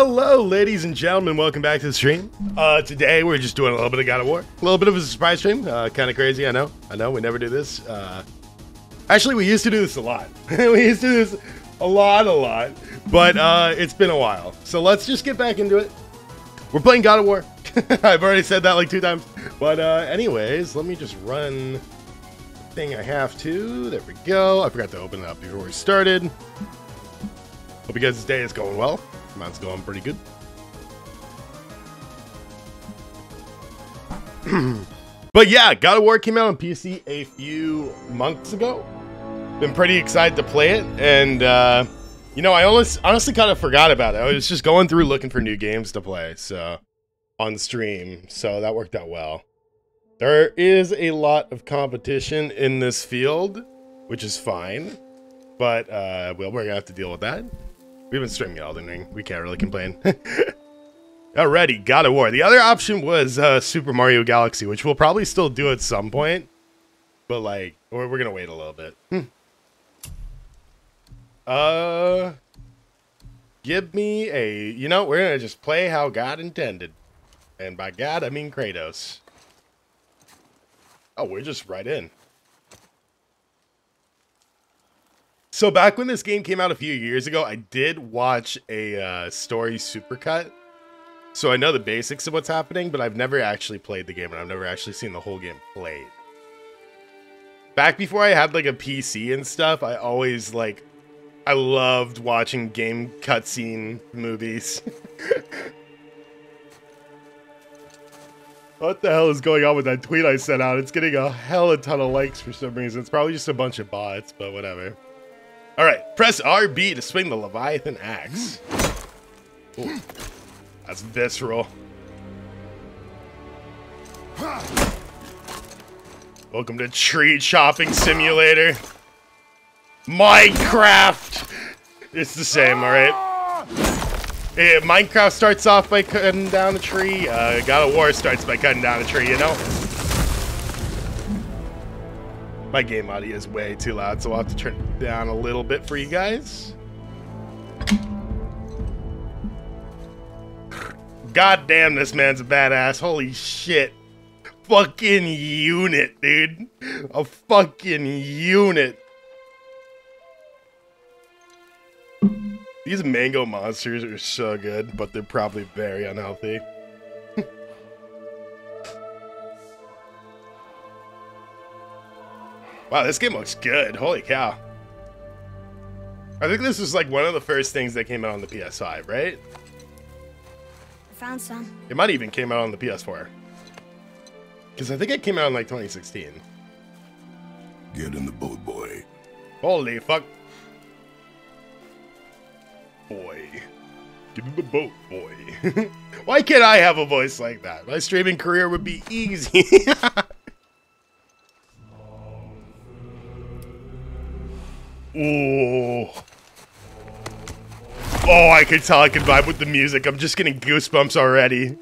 Hello, ladies and gentlemen. Welcome back to the stream. Uh, today we're just doing a little bit of God of War, a little bit of a surprise stream. Uh, kind of crazy, I know. I know we never do this. Uh, actually, we used to do this a lot. we used to do this a lot, a lot. But uh, it's been a while, so let's just get back into it. We're playing God of War. I've already said that like two times. But uh, anyways, let me just run thing I have to. There we go. I forgot to open it up before we started. Hope you guys' day is going well. Mine's going pretty good. but yeah, God of War came out on PC a few months ago. Been pretty excited to play it, and uh, you know, I honestly, honestly kind of forgot about it. I was just going through looking for new games to play, so on stream, so that worked out well. There is a lot of competition in this field, which is fine, but uh, well, we're gonna have to deal with that. We've been streaming Elden Ring. We can't really complain. Already, God of War. The other option was uh, Super Mario Galaxy, which we'll probably still do at some point. But, like, we're, we're going to wait a little bit. Hmm. Uh, give me a... You know, we're going to just play how God intended. And by God, I mean Kratos. Oh, we're just right in. So back when this game came out a few years ago, I did watch a uh, story supercut. So I know the basics of what's happening, but I've never actually played the game and I've never actually seen the whole game played. Back before I had like a PC and stuff, I always like I loved watching game cutscene movies. what the hell is going on with that tweet I sent out? It's getting a hell of a ton of likes for some reason. It's probably just a bunch of bots, but whatever. All right, press RB to swing the Leviathan axe. Ooh, that's visceral. Welcome to Tree Chopping Simulator. Minecraft! It's the same, alright? Minecraft starts off by cutting down a tree. Uh, God of War starts by cutting down a tree, you know? My game audio is way too loud, so I'll have to turn it down a little bit for you guys. God damn, this man's a badass. Holy shit. Fucking unit, dude. A fucking unit. These mango monsters are so good, but they're probably very unhealthy. Wow, this game looks good. Holy cow. I think this was like one of the first things that came out on the PS5, right? I found some. It might even came out on the PS4. Because I think it came out in like 2016. Get in the boat, boy. Holy fuck. Boy. Get in the boat, boy. Why can't I have a voice like that? My streaming career would be easy. Ooh. Oh, I can tell I can vibe with the music. I'm just getting goosebumps already.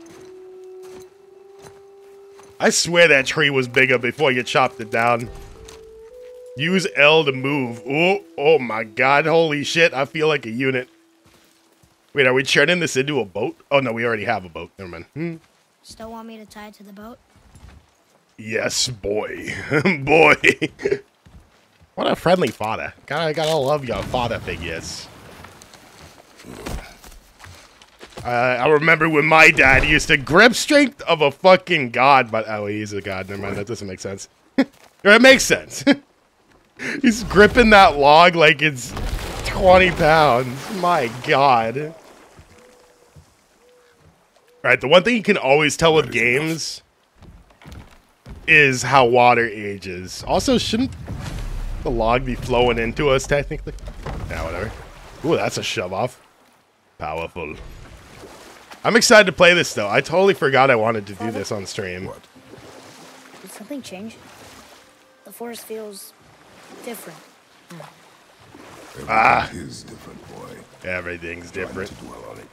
I swear that tree was bigger before you chopped it down. Use L to move. Oh, oh my god. Holy shit. I feel like a unit. Wait, are we turning this into a boat? Oh, no, we already have a boat. Never mind. Hmm. Still want me to tie it to the boat? Yes, boy. boy. What a friendly father. Gotta, gotta love your father figures. Uh, I remember when my dad used to grip strength of a fucking god, but oh, he's a god. Never mind, that doesn't make sense. it makes sense. he's gripping that log like it's 20 pounds. My god. All right, the one thing you can always tell with games is how water ages. Also, shouldn't the log be flowing into us, technically? Yeah, whatever. Ooh, that's a shove off. Powerful. I'm excited to play this, though. I totally forgot I wanted to do this on stream. What? Did something change? The forest feels different. Everything Ah. is different, boy. Everything's different. dwell on it.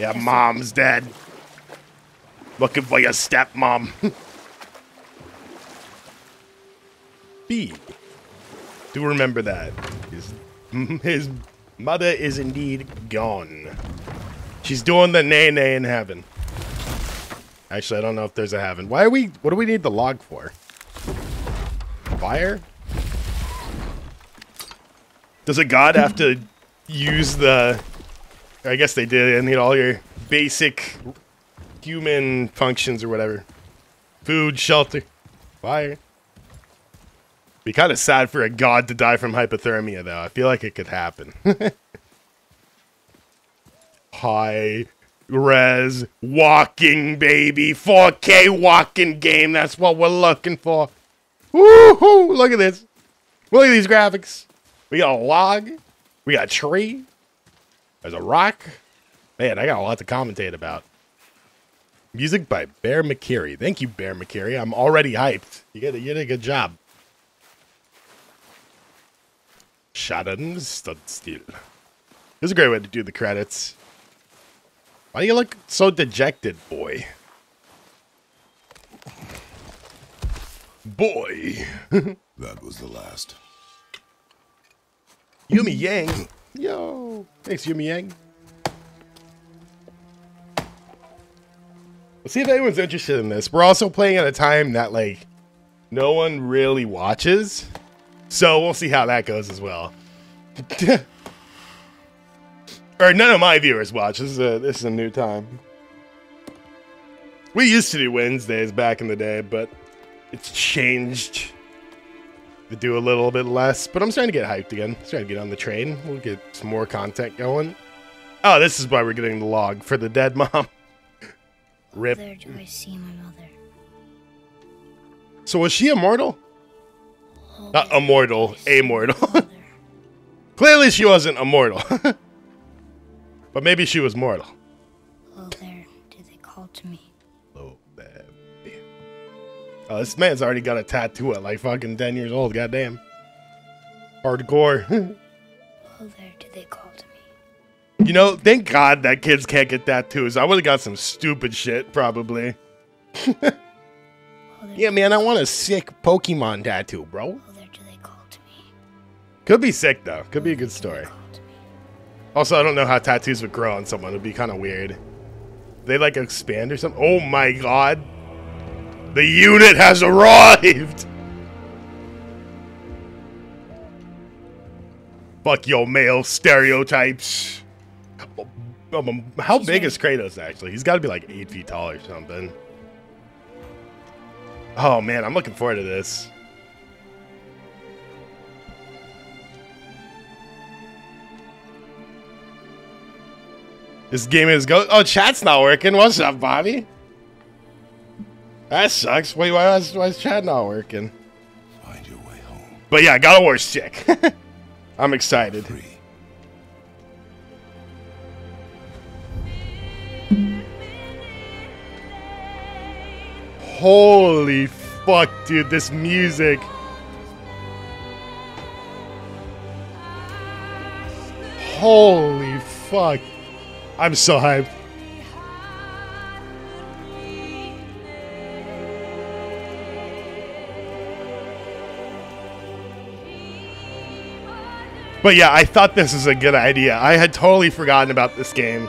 Yeah, mom's dead. Looking for your stepmom. B. Do remember that. His, his mother is indeed gone. She's doing the nay nay in heaven. Actually, I don't know if there's a heaven. Why are we? What do we need the log for? Fire? Does a god have to use the? I guess they did. I need all your basic human functions or whatever. Food, shelter, fire. Be kind of sad for a god to die from hypothermia, though. I feel like it could happen. High res walking, baby. 4K walking game. That's what we're looking for. Woohoo! Look at this. Look at these graphics. We got a log. We got a tree. There's a rock. Man, I got a lot to commentate about. Music by Bear McCreary. Thank you, Bear McCreary. I'm already hyped. You did a, you did a good job. Shadow stood still. This is a great way to do the credits. Why do you look so dejected, boy? Boy. That was the last. Yumi Yang. Yo. Thanks, Yumi Yang. Let's see if anyone's interested in this. We're also playing at a time that, like, no one really watches. So we'll see how that goes as well. or none of my viewers watch. This is a, this is a new time. We used to do Wednesdays back in the day, but it's changed to do a little bit less, but I'm starting to get hyped again. Starting to get on the train. We'll get some more content going. Oh, this is why we're getting the log for the dead mom. Rip. There do I see my mother. So was she immortal? Not immortal, do I see my amortal. Clearly she wasn't immortal. but maybe she was mortal. Oh, there do they call to me. Oh, baby. Oh, this man's already got a tattoo at like fucking 10 years old. Goddamn. Hardcore. Oh, there do they call to me. you know, thank God that kids can't get tattoos. I would have got some stupid shit, probably. Yeah, man, I want a sick Pokemon tattoo, bro. Could be sick, though. Could be a good story. call to me. Also, I don't know how tattoos would grow on someone. It'd be kind of weird. They like expand or something. Oh my god. The unit has arrived. Fuck your male stereotypes. Um, how big is Kratos actually? He's got to be like eight feet tall or something. Oh man, I'm looking forward to this. This game is go. Oh, chat's not working. What's up, Bobby? That sucks. Wait, why is, why is chat not working? Find your way home. But yeah, God of War's sick. I'm excited. Free. Holy fuck, dude, this music. Holy fuck. I'm so hyped. But yeah, I thought this was a good idea. I had totally forgotten about this game.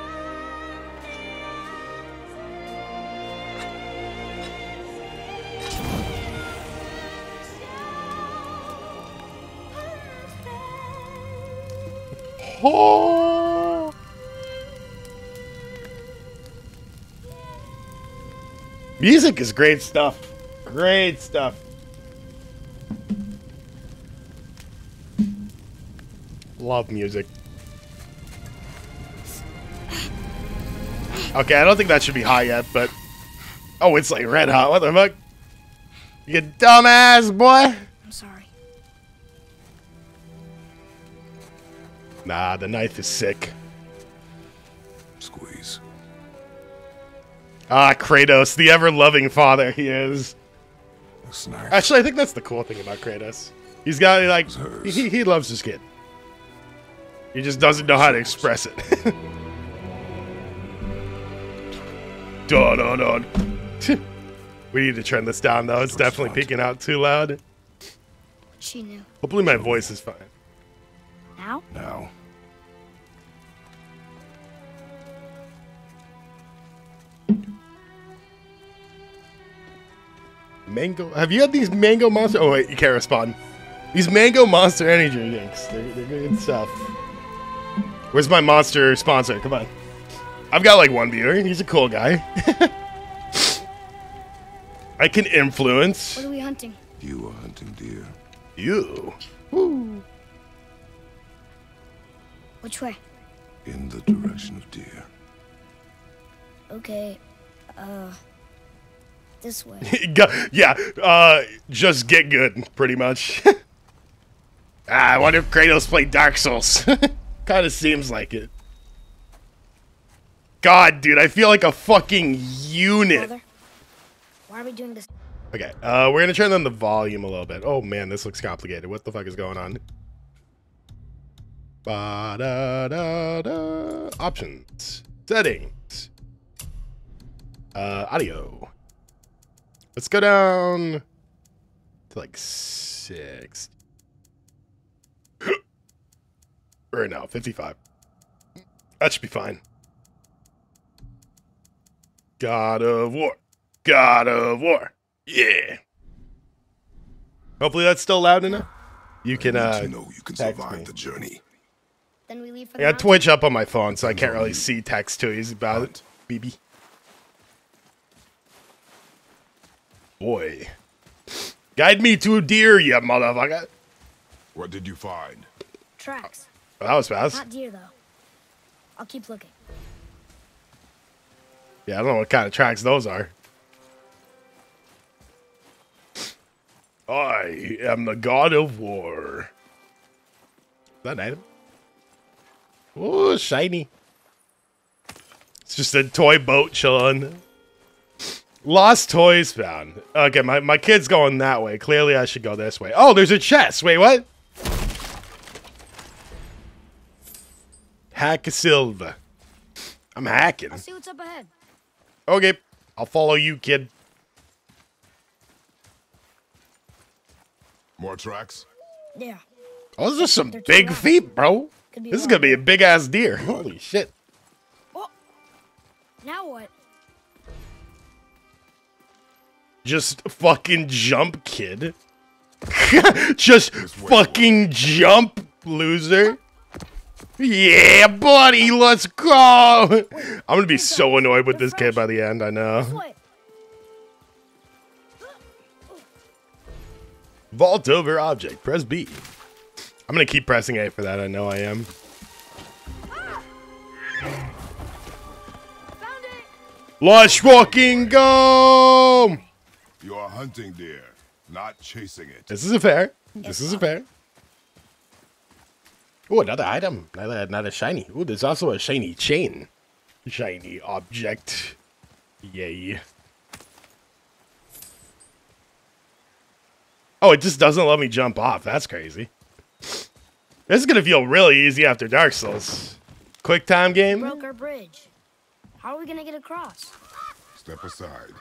Oh. Music is great stuff. Great stuff. Love music. Okay, I don't think that should be high yet, but oh, it's like red hot. What the fuck? You dumbass boy. I'm sorry. Nah, the knife is sick. Ah, Kratos, the ever-loving father he is. A. Actually, I think that's the cool thing about Kratos. He's got like he, he loves his kid. He just doesn't know how to express it. dun, dun, dun. we need to turn this down though. It's definitely fight. peeking out too loud. She knew. Hopefully my voice is fine. Now? Now. Mango. Have you had these mango monster? Oh wait, you can't respond. These mango monster energy drinks. They're, they're good stuff. Where's my monster sponsor? Come on. I've got like one viewer. He's a cool guy. I can influence What are we hunting? You are hunting deer. you. Which way? In the direction of deer. Okay. Uh. This way. Yeah, uh, just get good, pretty much. ah, I wonder if Kratos played Dark Souls. kind of seems like it. God, dude, I feel like a fucking unit. Why are we doing this? Okay, uh, we're gonna turn down the volume a little bit. Oh man, this looks complicated. What the fuck is going on? Ba-da-da-da. Options. Settings. Uh, audio. Let's go down to like six. right now, 55. That should be fine. God of War. God of War. Yeah. Hopefully that's still loud enough. You can Need uh to know you can text survive me. the journey. Then we leave for I got? Twitch up on my phone, so I can't really see text to you about it. BB. Boy. Guide me to a deer, you motherfucker. What did you find? Tracks. Well, that was fast. Not deer, though. I'll keep looking. Yeah, I don't know what kind of tracks those are. I am the god of war. Is that an item? Oh, shiny. It's just a toy boat chilling. Lost toys found. Okay, my, my kid's going that way. Clearly, I should go this way. Oh, there's a chest. Wait, what? Hack a silver. I'm hacking. I'll see what's up ahead. Okay, I'll follow you, kid. More tracks? Yeah. Oh, those are some They're big feet, bro. Could be This is gonna be a big ass deer. Holy shit. Oh. Now what? Just fucking jump, kid. Just fucking jump, loser. Yeah, buddy, let's go. I'm gonna be so annoyed with this kid by the end, I know. Vault over object, press B. I'm gonna keep pressing A for that, I know I am. Let's fucking go! You are hunting deer, not chasing it. This is a fair. This is a fair. Oh, another item. Another, another shiny. Oh, there's also a shiny chain. Shiny object. Yay. Oh, it just doesn't let me jump off. That's crazy. This is gonna feel really easy after Dark Souls. Quick time game. Broke our bridge. How are we gonna get across? Step aside.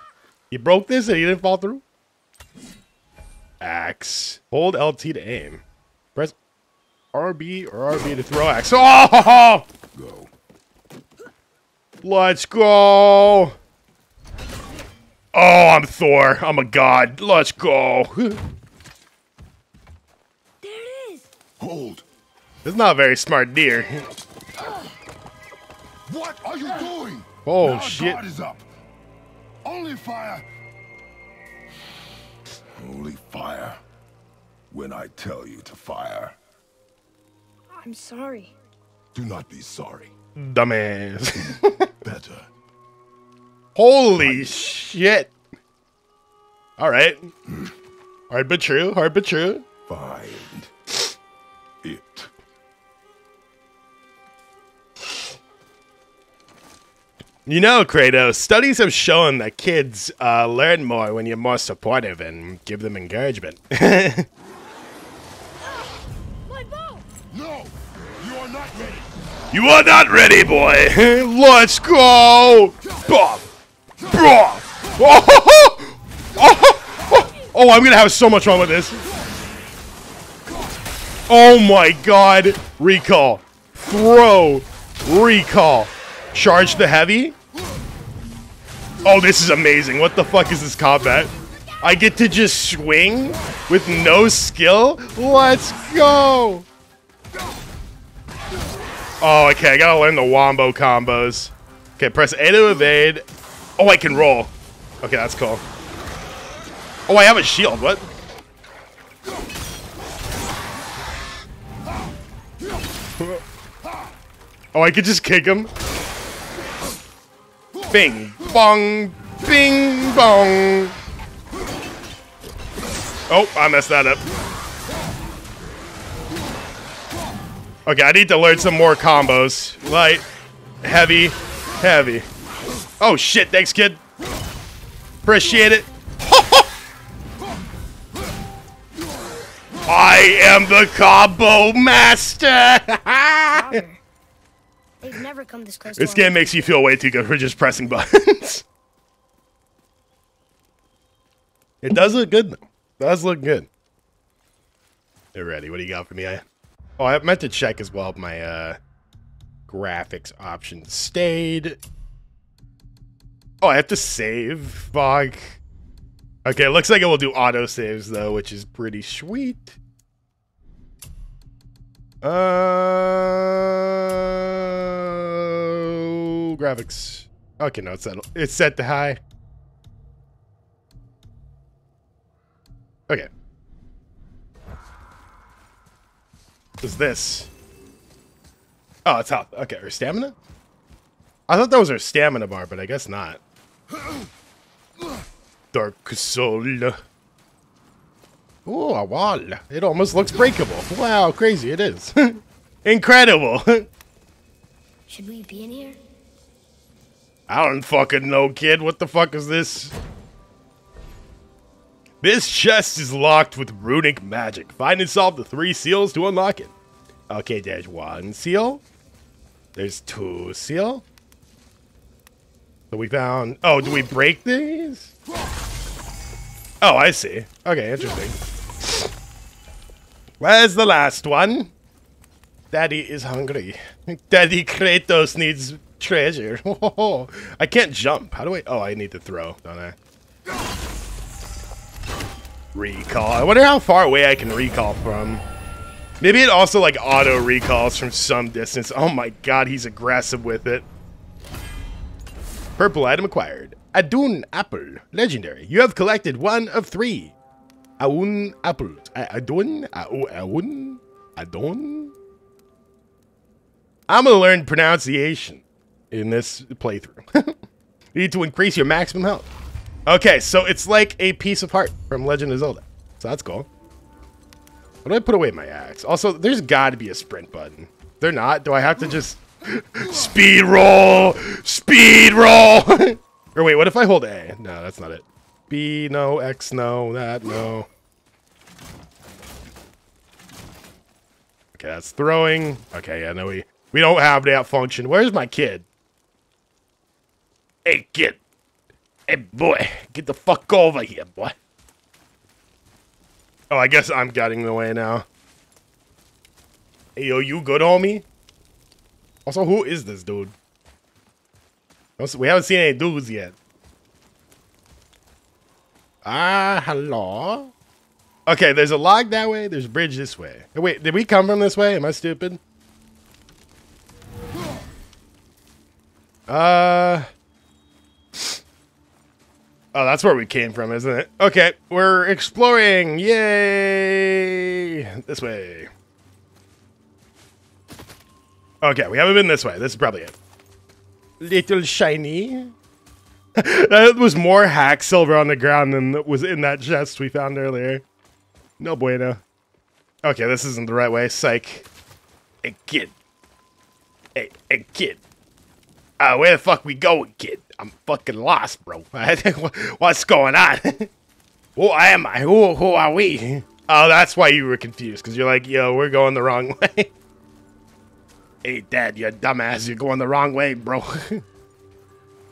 You broke this and he didn't fall through? Axe. Hold LT to aim. Press RB or RB to throw axe. Oh! Go. Let's go! Oh, I'm Thor. I'm a god. Let's go. There it is. Hold. It's not a very smart deer. What are you doing? Oh, Our shit. guard is up. Only fire. Only fire. When I tell you to fire. I'm sorry. Do not be sorry. Dumbass. Better. Holy shit. Alright. Hard but true. Hard but true. Find You know, Kratos, studies have shown that kids uh, learn more when you're more supportive and give them encouragement. No! You are not ready! you are not ready, boy! Let's go! Bob! Bob! Oh, oh, oh, I'm gonna have so much fun with this. Oh my god! Recall. Throw. Recall. Charge the heavy. Oh, this is amazing. What the fuck is this combat? I get to just swing with no skill? Let's go! Oh, okay, I gotta learn the wombo combos. Okay, press A to evade. Oh, I can roll. Okay, that's cool. Oh, I have a shield. What? Oh, I could just kick him. Bing, bong, bing, bong. Oh, I messed that up. Okay, I need to learn some more combos. Light, heavy, heavy. Oh shit, thanks kid. Appreciate it. I am the combo master. They've never come this close this game makes you feel way too good for just pressing buttons. it does look good though. Does look good. They're ready. What do you got for me? I Oh, I meant to check as well if my uh graphics options stayed. Oh, I have to save. Fuck. Okay, it looks like it will do auto saves though, which is pretty sweet. Uh, graphics. Okay, no, it's set. It's set to high. Okay. What's this? Oh, it's health. Okay, her stamina? I thought that was her stamina bar, but I guess not. Dark Soul. Ooh, a wall. It almost looks breakable. Wow, crazy it is. Incredible. Should we be in here? I don't fucking know, kid. What the fuck is this? This chest is locked with runic magic. Find and solve the three seals to unlock it. Okay, there's one seal. There's two seal. So we found... Oh, do we break these? Oh, I see. Okay, interesting. Where's the last one? Daddy is hungry. Daddy Kratos needs treasure. I can't jump. How do I? Oh, I need to throw, don't I? Recall. I wonder how far away I can recall from. Maybe it also like auto recalls from some distance. Oh my god, he's aggressive with it. Purple item acquired. Adun apple. Legendary. You have collected one of three. Aun apple. A- Adun? Au- don't. I don't. I'm gonna learn pronunciation in this playthrough. you need to increase your maximum health. Okay, so it's like a piece of heart from Legend of Zelda. So that's cool. What do I put away my axe? Also, there's got to be a sprint button. They're not. Do I have to just speed roll? Speed roll. or wait, what if I hold A? No, that's not it. B no, X no, that no. Okay, that's throwing. Okay, yeah, no, we we don't have that function. Where's my kid? Hey, kid. Hey, boy, get the fuck over here, boy. Oh, I guess I'm getting the way now. Hey, yo, you good, homie? Also, who is this dude? We haven't seen any dudes yet. Ah, hello. Okay, there's a log that way. There's a bridge this way. Wait, did we come from this way? Am I stupid? Uh. Oh, that's where we came from, isn't it? Okay, we're exploring. Yay! This way. Okay, we haven't been this way. This is probably it. Little shiny. that was more hack silver on the ground than was in that chest we found earlier. No bueno. Okay, this isn't the right way. Psych. Hey, kid. Hey, hey, kid. Uh, where the fuck we going, kid? I'm fucking lost, bro. What's going on? who am I? Who, who are we? Oh, that's why you were confused, because you're like, yo, we're going the wrong way. hey, Dad, you dumbass. You're going the wrong way, bro.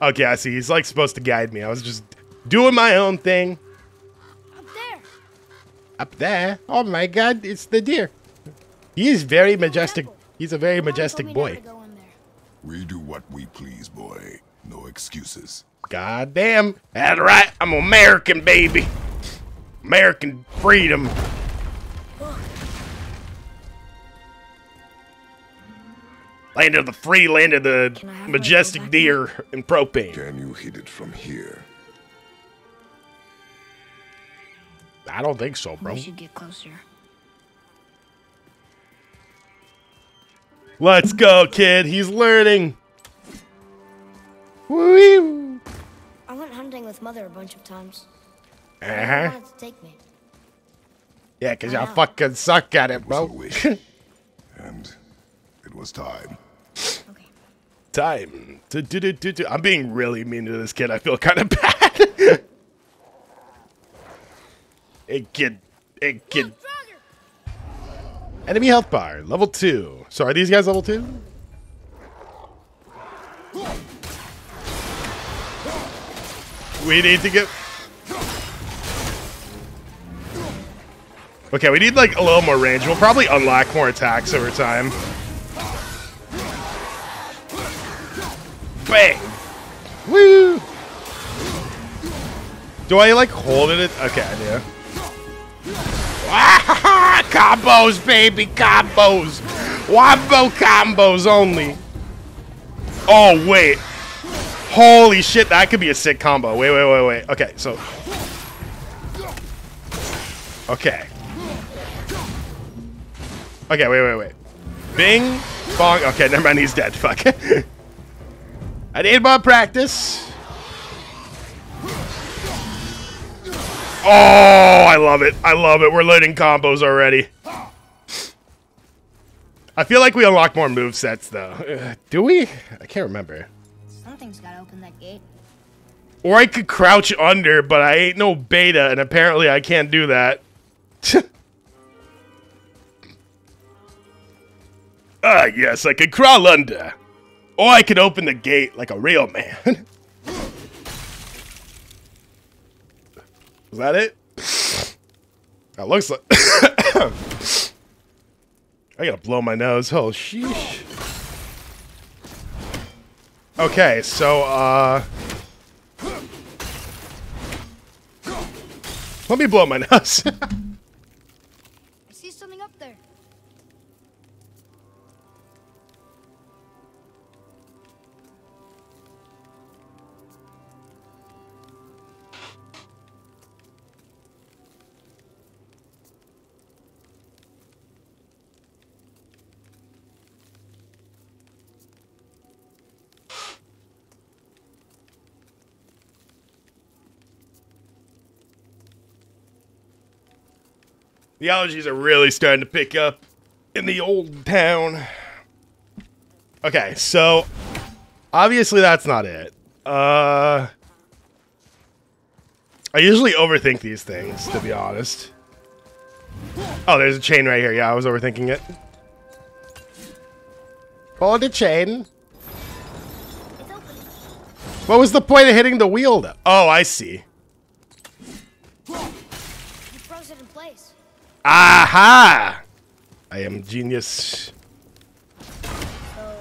Okay, I see. He's like supposed to guide me. I was just doing my own thing. Up there. Up there. Oh my god, it's the deer. He is very majestic. He's a very Mom majestic boy. never to go in there. We do what we please, boy. No excuses. God damn. That's right. I'm American, baby. American freedom. Land of the free, land of the Can I have my majestic deer and propane. Can you hit it from here? I don't think so, bro. We should get closer. Let's go, kid. He's learning. Woo! I went hunting with mother a bunch of times. Uh She huh. wanted to take me. Yeah, because I y'all fucking suck at it, Was a bro. wish. and it was time. Okay. Time. do do do do. I'm being really mean to this kid. I feel kind of bad. hey, kid. Hey, kid. Enemy health bar, level two. So are these guys level two? We need to get. Okay, we need like a little more range. We'll probably unlock more attacks over time. Bang! Woo! Do I like hold it? Okay, I do. Ah, combos, baby, combos. Wombo combos only. Oh, wait. Holy shit, that could be a sick combo. Wait, wait, wait, wait. Okay, so. Okay. Okay, wait, wait, wait. Bing, bong. Okay, never mind, he's dead. Fuck. I need more practice. Oh, I love it. I love it. We're learning combos already. I feel like we unlock more move sets though. Uh, do we? I can't remember. Something's gotta open that gate. Or I could crouch under, but I ain't no beta, and apparently I can't do that. Ah, yes, I could crawl under. Or I could open the gate like a real man. Is that it? That looks like. I gotta blow my nose. Oh, sheesh. Okay, so, uh. Let me blow my nose. The allergies are really starting to pick up in the old town. Okay, so obviously that's not it. Uh I usually overthink these things, to be honest. Oh, there's a chain right here. Yeah, I was overthinking it. Pull the chain. What was the point of hitting the wheel? Though? Oh, I see. Aha! I am genius. So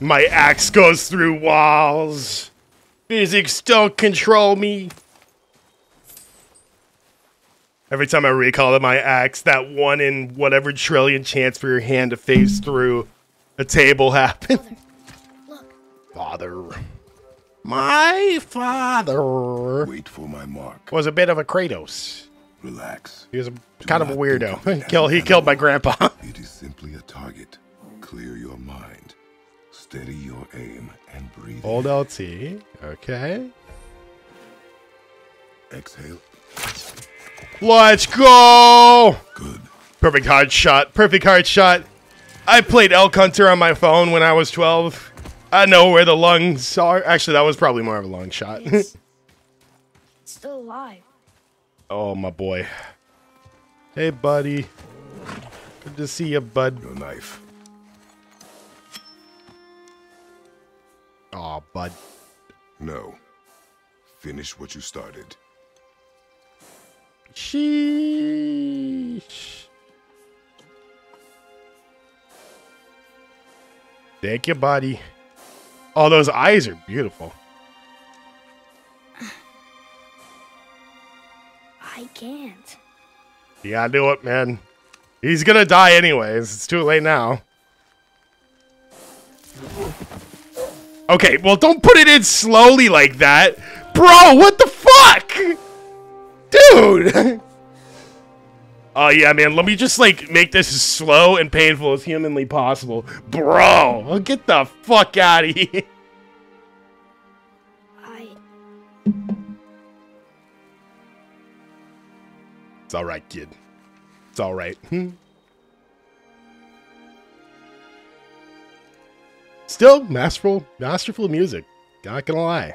My axe goes through walls. Physics don't control me. Every time I recall my axe, that one in whatever trillion chance for your hand to phase through a table happened. look. Father. My father Wait for my mark. was a bit of a Kratos. Relax. He was a, kind of a not think of it weirdo. as Kill, he killed my grandpa. It is simply a target. Clear your mind. Steady your aim and breathe. Hold. LT. Okay. Exhale. Let's go! Good. Perfect hard shot. Perfect hard shot. I played Elk Hunter on my phone when I was 12. I know where the lungs are. Actually, that was probably more of a long shot. It's, it's still alive. Oh, my boy. Hey, buddy. Good to see you, bud. Your knife. Aw, bud. No. Finish what you started. Sheesh. Thank you, buddy. Oh, those eyes are beautiful. I can't. Yeah, do it, man. He's gonna die anyways. It's too late now. Okay, well, don't put it in slowly like that. Bro, what the fuck? Dude! Oh, yeah, man. Let me just, like, make this as slow and painful as humanly possible. Bro, get the fuck out of here. It's alright, kid. It's alright. Hmm. Still, masterful, masterful music. Not gonna lie.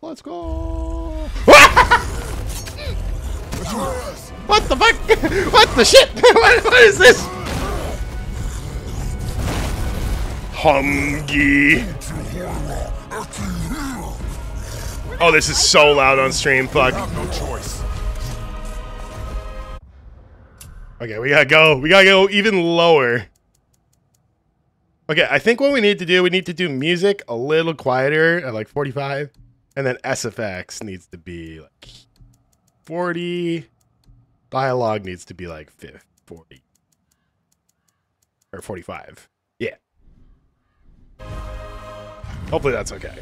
Let's go. what the fuck? What the shit? what, what is this? Humgy. Oh, this is so loud on stream. Fuck. No choice. Okay, we gotta go. We gotta go even lower. Okay, I think what we need to do, we need to do music a little quieter at like 45. And then SFX needs to be like 40. Dialogue needs to be like 50, 40. Or 45. Yeah. Hopefully that's okay.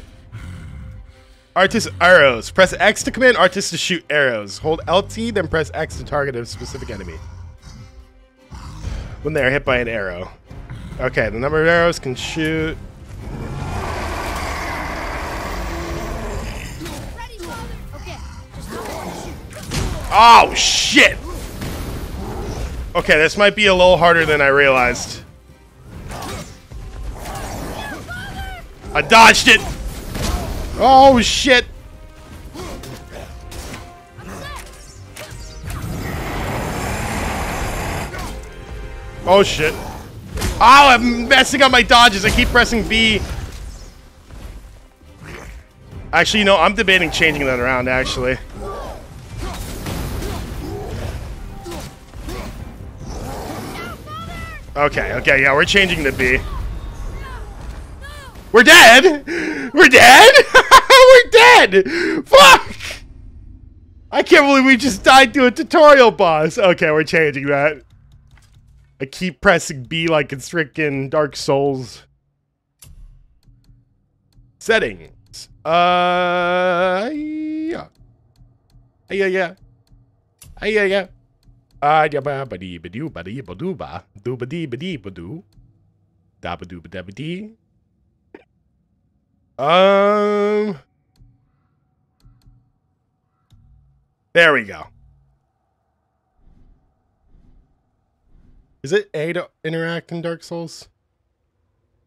Atreus arrows. Press X to command Atreus to shoot arrows. Hold LT, then press X to target a specific enemy. When they are hit by an arrow. Okay, the number of arrows can shoot. Oh, shit! Okay, this might be a little harder than I realized. I dodged it! Oh, shit! Oh, shit. Oh, I'm messing up my dodges. I keep pressing B. Actually, you know, I'm debating changing that around, actually. Okay, okay, yeah, we're changing to B. We're dead! We're dead! we're dead! Fuck! I can't believe we just died to a tutorial boss. Okay, we're changing that. I keep pressing B like it's freaking Dark Souls. Settings. Uh, yeah. Yeah, yeah. Yeah, yeah. Ah, yeah, ba ba dee ba doo ba dee ba doo ba doo ba dee ba dee ba doo da ba doo ba da ba dee. Um, there we go. Is it A to interact in Dark Souls?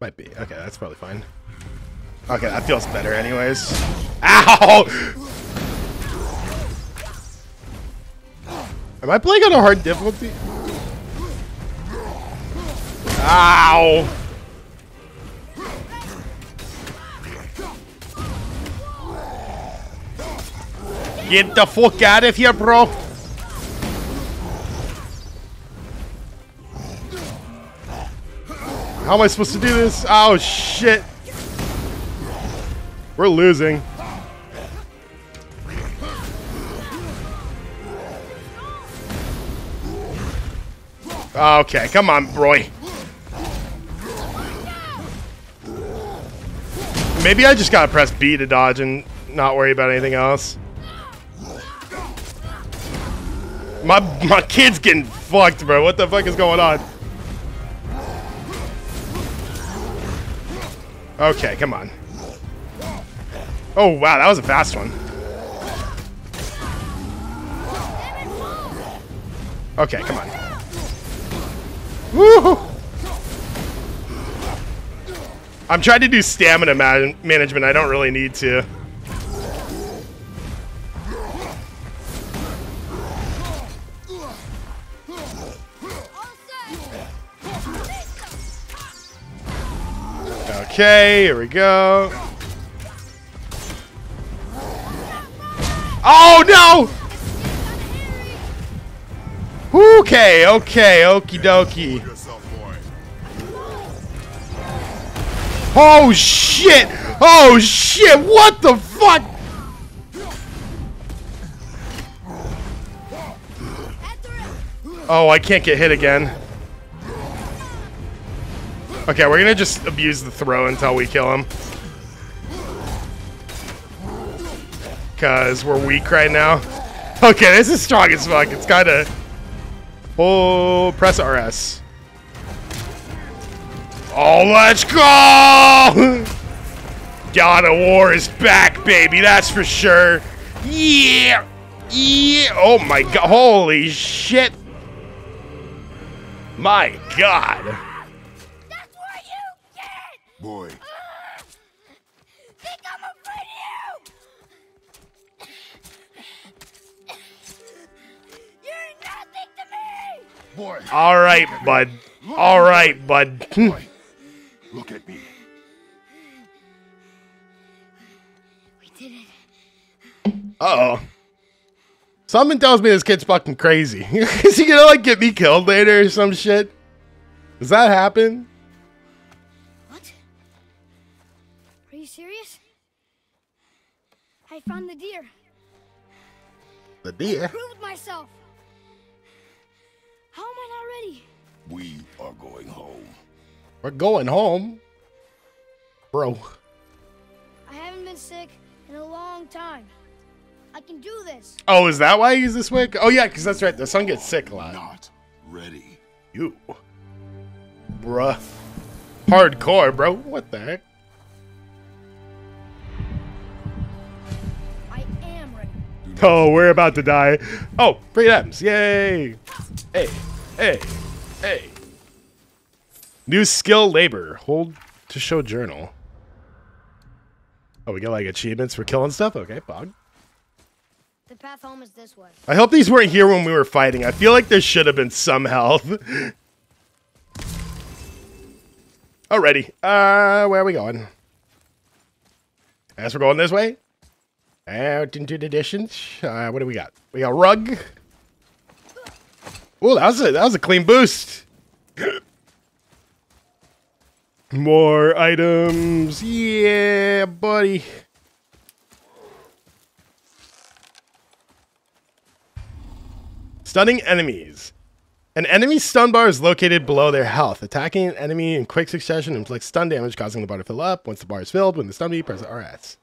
Might be. Okay, that's probably fine. Okay, that feels better anyways. Ow! Am I playing on a hard difficulty? Ow! Get the fuck out of here, bro! How am I supposed to do this? Oh, shit! We're losing. Okay, come on, Roy. Maybe I just gotta press B to dodge and not worry about anything else. My my kid's getting fucked, bro. What the fuck is going on? Okay, come on. Oh wow, that was a fast one. Okay, come on. Woo! I'm trying to do stamina man management. I don't really need to. Okay, here we go. Oh no! Okay, okay, okie dokie. Oh shit! Oh shit! What the fuck? Oh, I can't get hit again. Okay, we're gonna just abuse the throw until we kill him. Cause we're weak right now. Okay, this is strong as fuck. It's kinda... Oh, press RS. Oh, let's go! God of War is back, baby. That's for sure. Yeah! Yeah! Oh my god. Holy shit. My god. Boy, All right, bud. All right, bud. boy. Look at me. We did it. Uh-oh. Something tells me this kid's fucking crazy. Is he gonna, like, get me killed later or some shit? Does that happen? What? Are you serious? I found the deer. The deer. I Proved myself. How am I not ready? We are going home. We're going home. Bro. I haven't been sick in a long time. I can do this. Oh, is that why he's this way? Oh, yeah, because that's right. The son gets sick a lot. Not ready. You. Bruh. Hardcore, bro. What the heck? I am ready. Oh, we're about to die. Oh, free items. Yay. Hey, hey, hey. New skill labor. Hold to show journal. Oh, we get like achievements for killing stuff? Okay, Bog. The path home is this way. I hope these weren't here when we were fighting. I feel like there should have been some health. Alrighty. Uh, where are we going? As we're going this way. Out into the distance. Uh, what do we got? We got rug. Oh, that was a that was a clean boost. More items. Yeah, buddy. Stunning enemies. An enemy's stun bar is located below their health. Attacking an enemy in quick succession inflicts stun damage, causing the bar to fill up. Once the bar is filled, when the stun bee, press RS.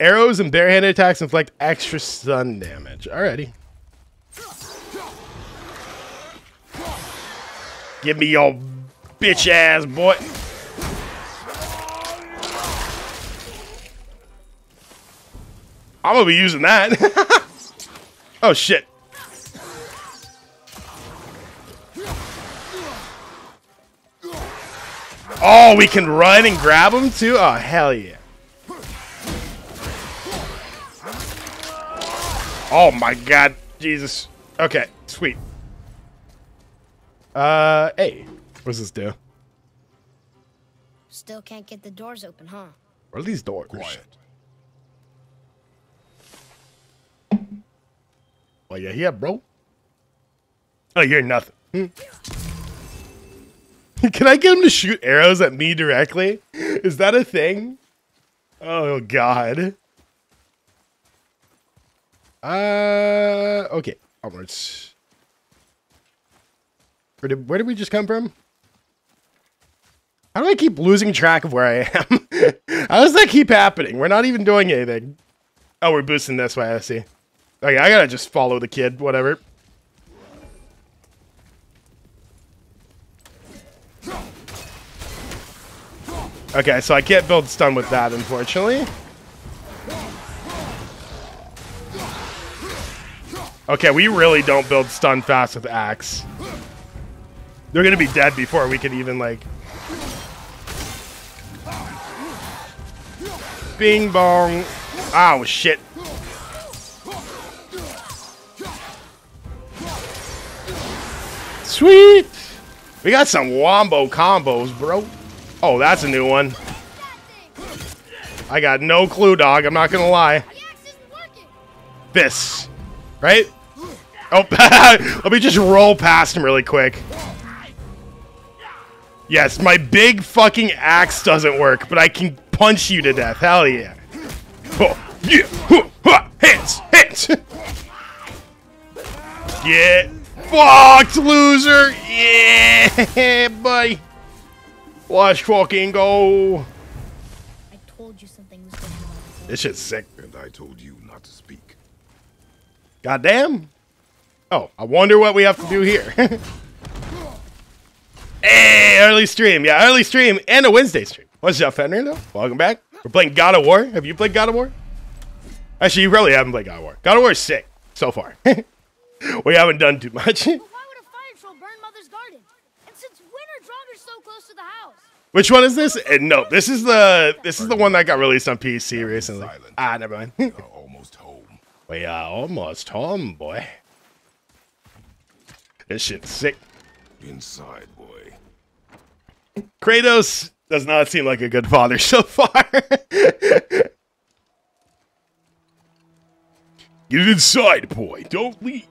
Arrows and barehanded attacks inflict extra stun damage. Alrighty. Give me your bitch ass, boy. I'm gonna be using that. oh shit. Oh, we can run and grab him too? Oh, hell yeah. Oh my god. Jesus. Okay, sweet. Uh, hey. What does this do? Still can't get the doors open, huh? What are these doors? Quiet. Oh, yeah, yeah, bro. Oh, you're nothing. Hmm. Can I get him to shoot arrows at me directly? Is that a thing? Oh, God. Uh, okay. Onwards. Where did, where did we just come from? How do I keep losing track of where I am? How does that keep happening? We're not even doing anything. Oh, we're boosting this way, I see. Okay, I gotta just follow the kid, whatever. Okay, so I can't build stun with that, unfortunately. Okay, we really don't build stun fast with axe. They're gonna be dead before we can even, like... Bing bong. Oh, shit. Sweet! We got some wombo combos, bro. Oh, that's a new one. I got no clue, dog. I'm not lie. Axe isn't working. This. Right? Oh, let me just roll past him really quick. Yes, my big fucking axe doesn't work, but I can punch you to death. Hell yeah. Oh, yeah. Huh, huh. Hands, hands. Get fucked, loser. Yeah, buddy. Watch fucking go. I told you something was going on. This shit's sick. And I told you not to speak. Goddamn. Oh, I wonder what we have to do here. hey, early stream. Yeah, early stream and a Wednesday stream. What's up, Fenrir, though? Welcome back. We're playing God of War. Have you played God of War? Actually, you really haven't played God of War. God of War is sick so far. we haven't done too much. But why would a fire troll burn Mother's garden? And since when are Draugrs so close to the house? Which one is this? And no, this is the this is the one that got released on PC recently. Ah, never mind. Almost home. we are almost home, boy. This shit's sick. Inside, boy. Kratos does not seem like a good father so far. Get inside, boy. Don't leave.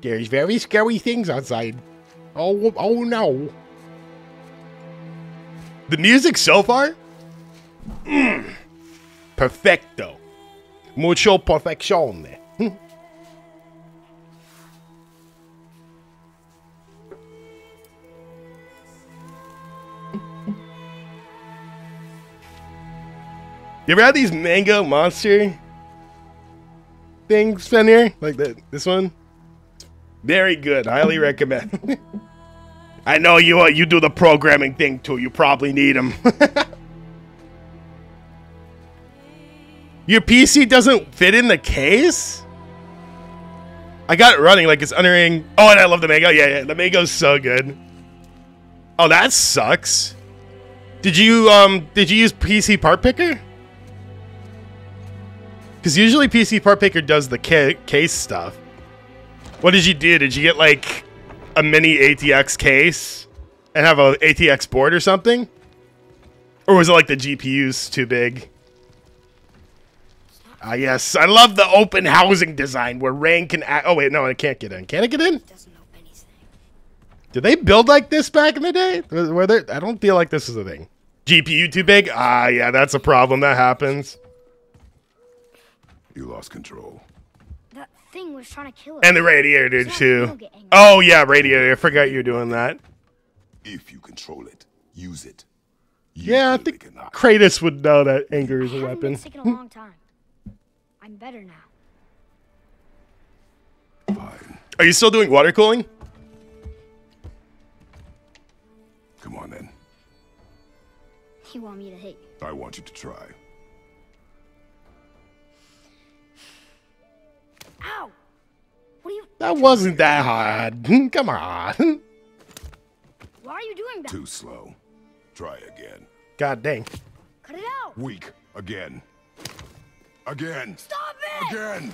There's very scary things outside. Oh, oh no. The music so far? Mm. Perfecto. Mucho perfeccione. You ever had these mango monster things, Fenrir? Like that this one? Very good. Highly recommend. I know you uh, you do the programming thing too. You probably need them. Your PC doesn't fit in the case? I got it running like it's entering. Oh, and I love the mango. Yeah, yeah, the mango's so good. Oh, that sucks. Did you um did you use PC part picker? Because usually PC Part Picker does the ca- case stuff. What did you do? Did you get like a mini ATX case and have a ATX board or something? Or was it like the GPU's too big? Ah, yes. I love the open housing design where rain can. Oh wait, no, it can't get in. Can it get in? Anything. Did they build like this back in the day? Were there? I don't feel like this is a thing. GPU too big? Ah, yeah, that's a problem. That happens. You lost control. That thing was trying to kill us. And the radiator So too. don't get angry. Oh yeah, radiator. I forgot you're doing that. If you control it, use it. Use Yeah, I think Lickenock. Kratos would know that anger is a haven't been weapon. sick in a long time. I'm better now. Fine. Are you still doing water cooling? Come on then. You want me to hit you? I want you to try. Ow! What are you? That wasn't that hard. Come on. Why are you doing that? Too slow. Try again. God dang. Cut it out! Weak. Again. Again. Stop it! Again.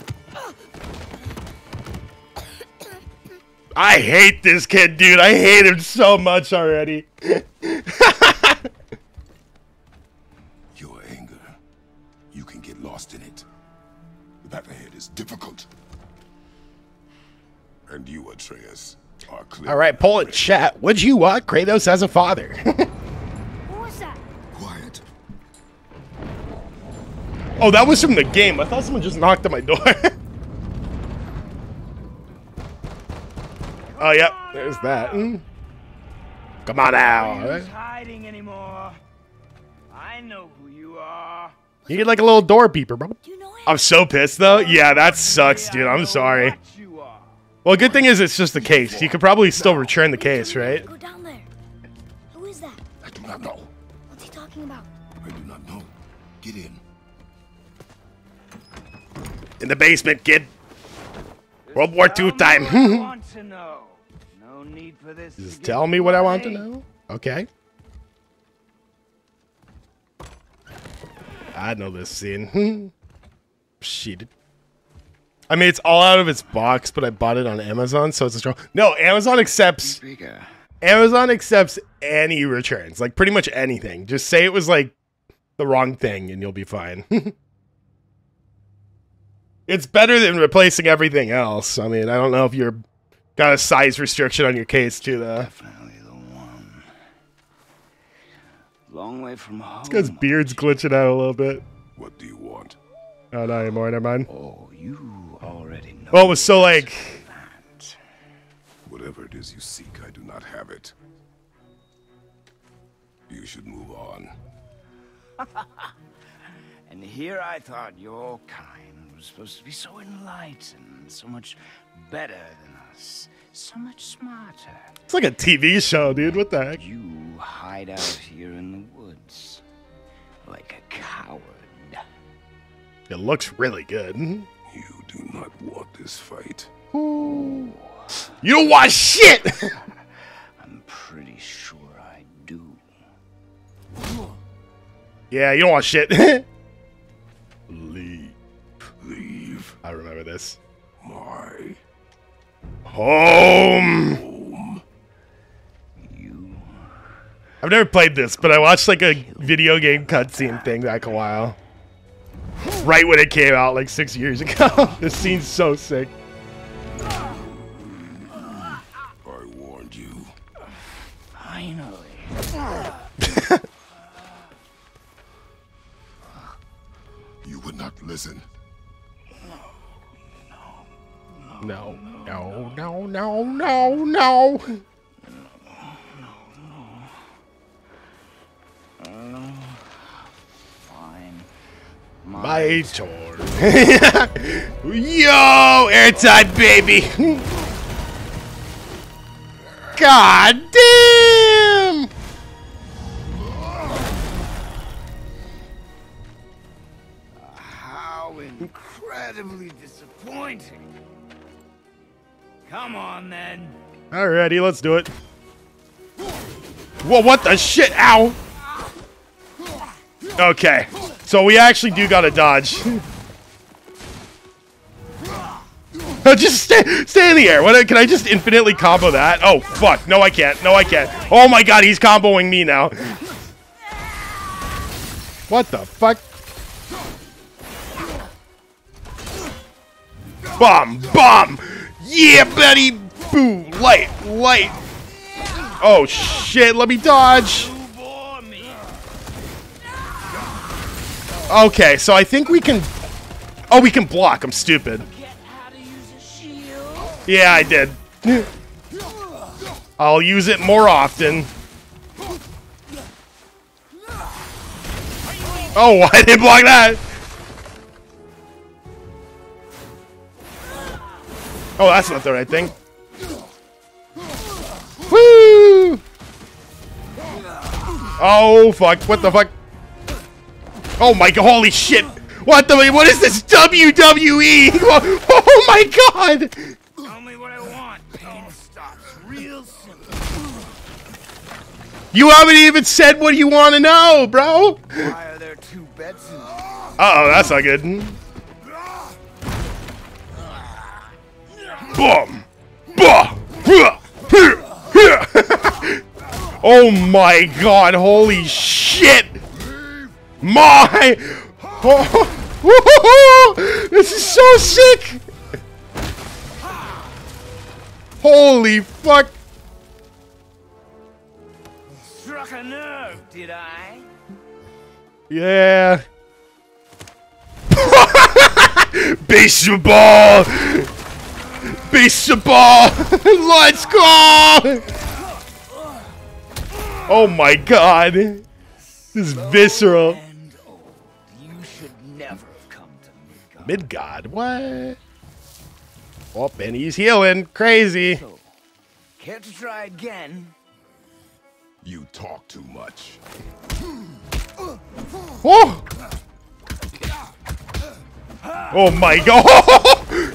I hate this kid, dude. I hate him so much already. Your anger. You can get lost in it. The path ahead is difficult. And you, Atreus, are clear. All right, pull it, chat. Would you want Kratos as a father? What was that? Quiet. oh, that was from the game. I thought someone just knocked on my door. oh, yep. There's that. Mm. Come on out. Who's hiding anymore? I know who you are. You get like a little door peeper, bro. You know? I'm so pissed though. Yeah, that sucks, dude. I'm sorry. What you. Well, good thing is it's just the case. You could probably still return the case, right? Go down there. Who is that? I do not know. What's he talking about? I do not know. Get in. In the basement, kid. World War II Tell I time. want to know. No need for this. Just tell me what I want to know. Okay. I know this scene. Shit. I mean, it's all out of its box, but I bought it on Amazon, so it's a strong. No, Amazon accepts. Amazon accepts any returns, like pretty much anything. Just say it was like the wrong thing, and you'll be fine. it's better than replacing everything else. I mean, I don't know if you're got a size restriction on your case too, though. Definitely the one. Long way from home. This guy's beard's glitching out a little bit. What do you want? Oh, not anymore. Never mind. Oh, you already know. Well, it was so like. that. Whatever it is you seek, I do not have it. You should move on. And here I thought your kind was supposed to be so enlightened, so much better than us, so much smarter. It's like a TV show, dude. What the heck? You hide out here in the woods like a coward. It looks really good. You You do not want this fight. You don't want shit! I'm pretty sure I do. yeah, you don't want shit. Leave. Leave I remember this. my Home! home. You I've never played this, but I watched like a video game cutscene thing back a while. Right when it came out, like six years ago. this scene's so sick. I warned you. finally. You would not listen. No, no, no, no, no, no. Fine. My turn. Yo, airtime, baby. God damn. How incredibly disappointing. Come on then. Alrighty, let's do it. Whoa, what the shit? Ow. Okay, so we actually do gotta dodge. just stay, stay in the air. What? Can I just infinitely combo that? Oh fuck! No, I can't. No, I can't. Oh my god, he's comboing me now. What the fuck? Bomb, bomb. Yeah, buddy. Boo, light, light. Oh shit! Let me dodge. Okay, so I think we can. Oh, we can block. I'm stupid. Yeah, I did. I'll use it more often. Oh, I didn't block that. Oh, that's not the right thing. Woo! Oh, fuck. What the fuck? Oh my god, holy shit! What the what is this WWE? Oh my god! Tell me what I want. Pain stops real simple. You haven't even said what you want to know, bro! Why are there two beds in Uh oh, that's not good. Boom! Oh my god, holy shit! My! Oh, this is so sick! Holy fuck! Struck a nerve, did I? Yeah. Baseball! Baseball! Let's go! Oh my god. This is visceral. Midgod, what? Oh, and he's healing. Crazy. So, care to try again? You talk too much. Oh! Oh my god!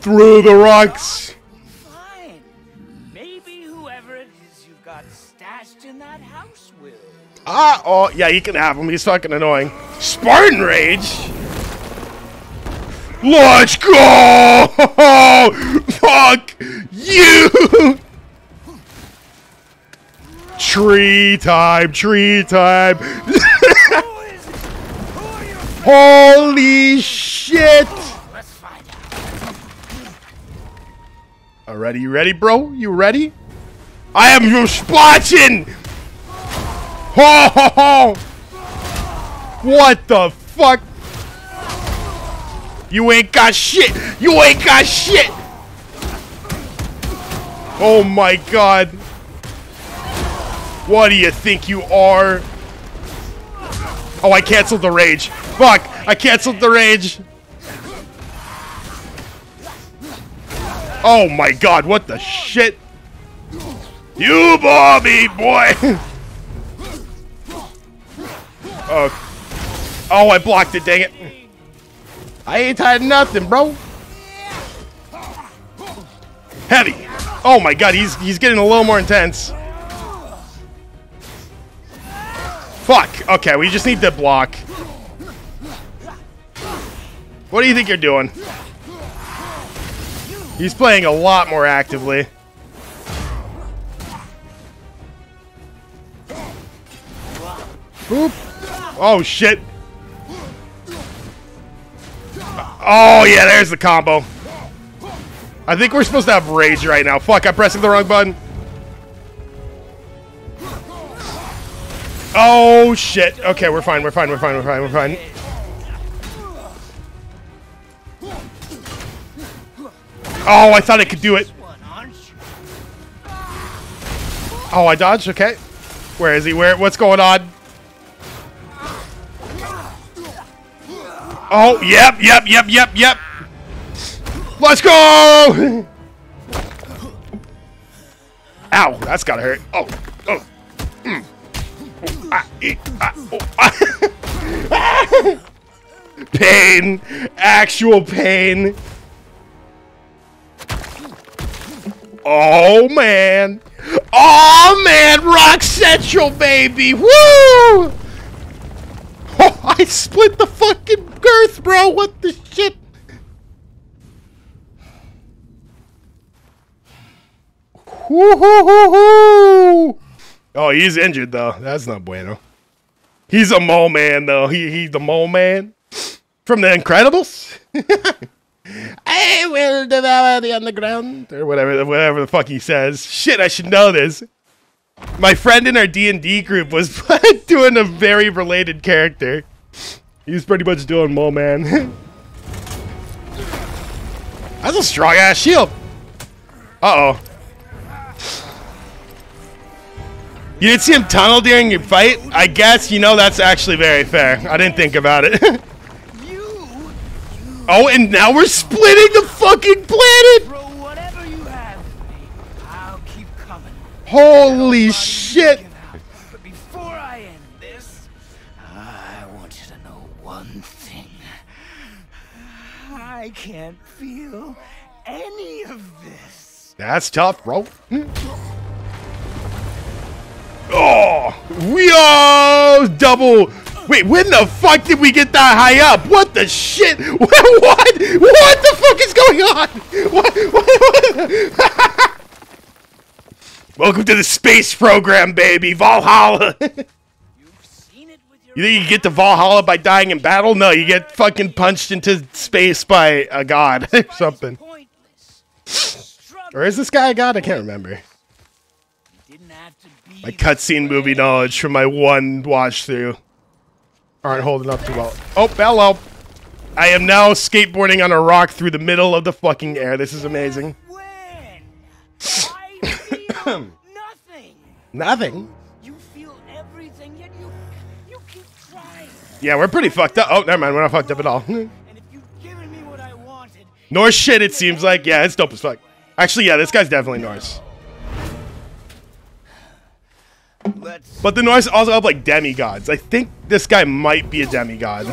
Through the rocks. Ah, oh, yeah, you can have him. He's fucking annoying. Spartan Rage? Let's go! Fuck you! Tree time, tree time. Holy shit! Out. You ready, bro? You ready? I am your watching! What the fuck? You ain't got shit! You ain't got shit! Oh my god. What do you think you are? Oh, I canceled the rage. Fuck! I canceled the rage. Oh my god, what the shit? You me, boy! oh. oh, I blocked it, dang it. I ain't had nothing, bro. Heavy. Oh my god, he's he's getting a little more intense. Fuck. Okay, we just need to block. What do you think you're doing? He's playing a lot more actively. Boop. Oh, shit. Oh, yeah, there's the combo. I think we're supposed to have rage right now. Fuck, I'm pressing the wrong button. Oh, shit. Okay, we're fine, we're fine, we're fine, we're fine, we're fine. Oh, I thought I could do it. Oh, I dodged? Okay. Where is he? Where? What's going on? Oh, yep, yep, yep, yep, yep. Let's go! Ow, that's gotta hurt. Oh, oh. Mm. ah, eh, ah, oh, ah. pain! Actual pain! Oh, man! Oh, man! Rock Central, baby! Woo! Oh, I split the fucking girth, bro! What the shit? Oh, he's injured though. That's not bueno. He's a mole man though. He he's the mole man from the Incredibles. I will devour the underground or whatever whatever the fuck he says. Shit, I should know this. My friend in our D and D group was doing a very related character. He's pretty much doing more, man. That's a strong ass shield. Uh oh. You didn't see him tunnel during your fight? I guess, you know, that's actually very fair. I didn't think about it. oh, and now we're splitting the fucking planet! Holy shit! I can't feel any of this. That's tough, bro. Hmm? Oh, we are double. Wait, when the fuck did we get that high up? What the shit? What? What, what the fuck is going on? What? what, what? Welcome to the space program, baby. Valhalla. you think you get to Valhalla by dying in battle? No, you get fucking punched into space by a god or something. Or is this guy a god? I can't remember. My cutscene movie knowledge from my one watch through aren't holding up too well. Oh, hello. I am now skateboarding on a rock through the middle of the fucking air. This is amazing. nothing. Nothing? Yeah, we're pretty fucked up. Oh, never mind. We're not fucked up at all. and if you'd given me what I wanted... Norse shit, it seems like. Yeah, it's dope as fuck. Actually, yeah, this guy's definitely Norse. But the Norse also have like demigods. I think this guy might be a demigod.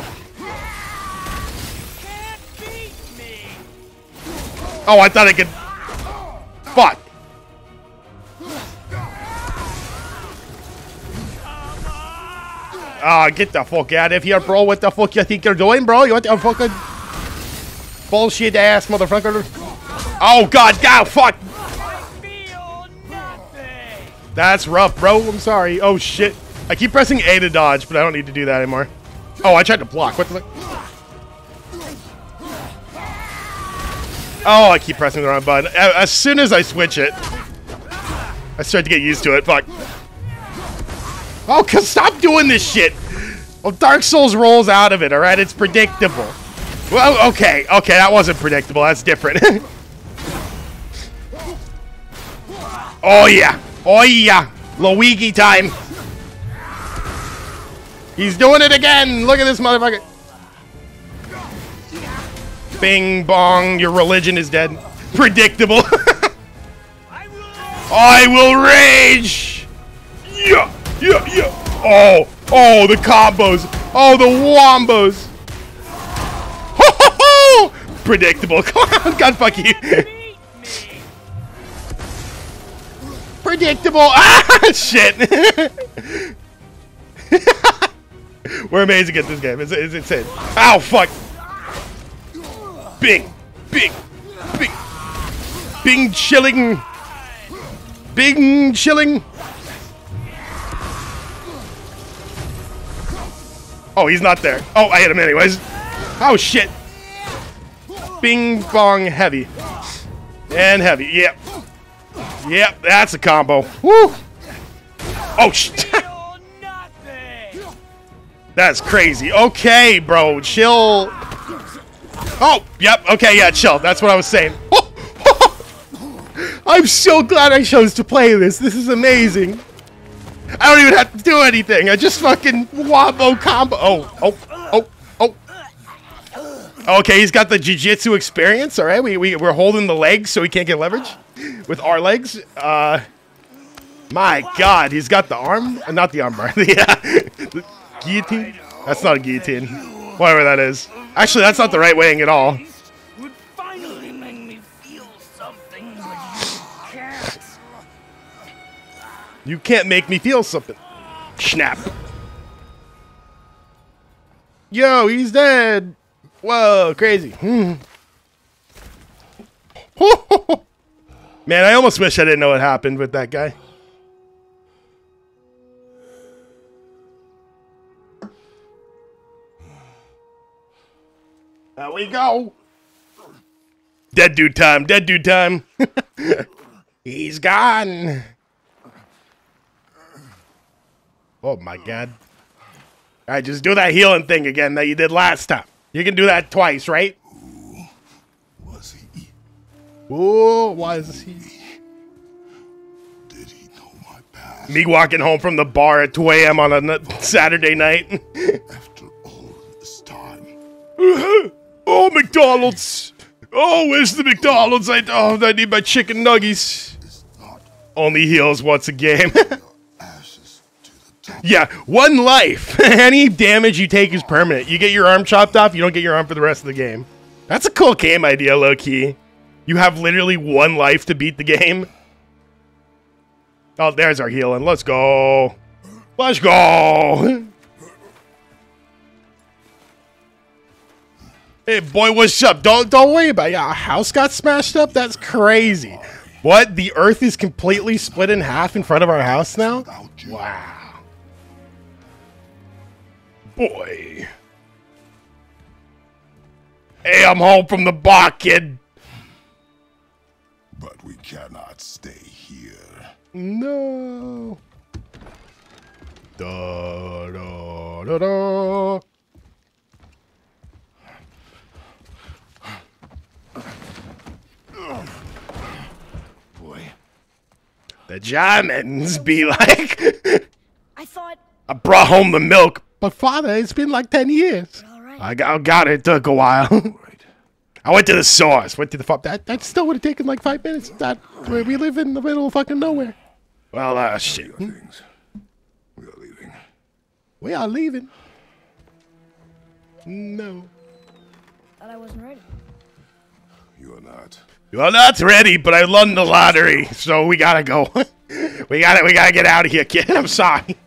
Oh, I thought I could. Fuck. Ah, get the fuck out of here, bro. What the fuck you think you're doing, bro? You want to fucking bullshit ass motherfucker? Oh god, God, fuck. That's rough, bro. I'm sorry. Oh, shit. I keep pressing A to dodge, but I don't need to do that anymore. Oh, I tried to block. What the? Oh, I keep pressing the wrong button. As soon as I switch it, I start to get used to it. Fuck. Oh, cause stop doing this shit. Well, Dark Souls rolls out of it, alright? It's predictable. Well, okay, okay, that wasn't predictable. That's different. oh, yeah. Oh, yeah. Luigi time. He's doing it again. Look at this motherfucker. Bing bong, your religion is dead. Predictable. I will rage. Yeah, yeah, yeah. Oh, oh, the combos. Oh, the wombos. Ho, ho, ho! Predictable. God, fuck you. Predictable. Ah, shit. We're amazing at this game. It's, it's insane. Ow, fuck. Bing, bing, bing, bing, chilling, bing, chilling. Oh, he's not there. Oh, I hit him anyways. Oh, shit. Bing, bong, heavy. And heavy. Yep. Yep, that's a combo. Woo. Oh, shit. That's crazy. Okay, bro. Chill. Oh, yep. Okay, yeah, chill. That's what I was saying. I'm so glad I chose to play this. This is amazing. I don't even have to do anything. I just fucking wombo combo. Oh, oh, oh, oh. Okay, he's got the jiu-jitsu experience. All right, we, we, we're holding the legs so he can't get leverage with our legs. Uh, my God, he's got the arm, uh, not the armbar. yeah, the guillotine. That's not a guillotine. Whatever that is. Actually, that's not the right weighing at all. You can't make me feel something. Snap. Yo, he's dead. Whoa, crazy. Hmm. Man, I almost wish I didn't know what happened with that guy. There we go. Dead dude time. Dead dude time. He's gone. Oh my god. Alright, just do that healing thing again that you did last time. You can do that twice, right? Who Was he? Ooh, why is he? Did he know my past? Me walking home from the bar at 2 a.m. on a Saturday night. After all this time, oh, McDonald's. Oh, where's the McDonald's? I, oh, I need my chicken nuggies. Only heals once a game. ashes to the top. Yeah, one life. Any damage you take is permanent. You get your arm chopped off, you don't get your arm for the rest of the game. That's a cool game idea, low key. You have literally one life to beat the game. Oh, there's our healing. Let's go. Let's go. Hey, boy, what's up? Don't don't worry about it. Yeah, our house got smashed up. That's crazy. What? The Earth is completely split in half in front of our house now? Wow. Boy. Hey, I'm home from the bar, kid. but we cannot stay here. No. Da da da da. Boy, The Germans be like, I thought, I brought home the milk. But father, it's been like 10 years. all right. I got, got it. It took a while. right. I went to the source. Went to the farm. That, that still would have taken like five minutes. That we we live in the middle of fucking nowhere. Well, uh, shit. Things. We are leaving. We are leaving. No. thought I wasn't ready. You are not. Well, not ready, but I won the lottery, so we gotta go. we gotta, we gotta get out of here, kid. I'm sorry.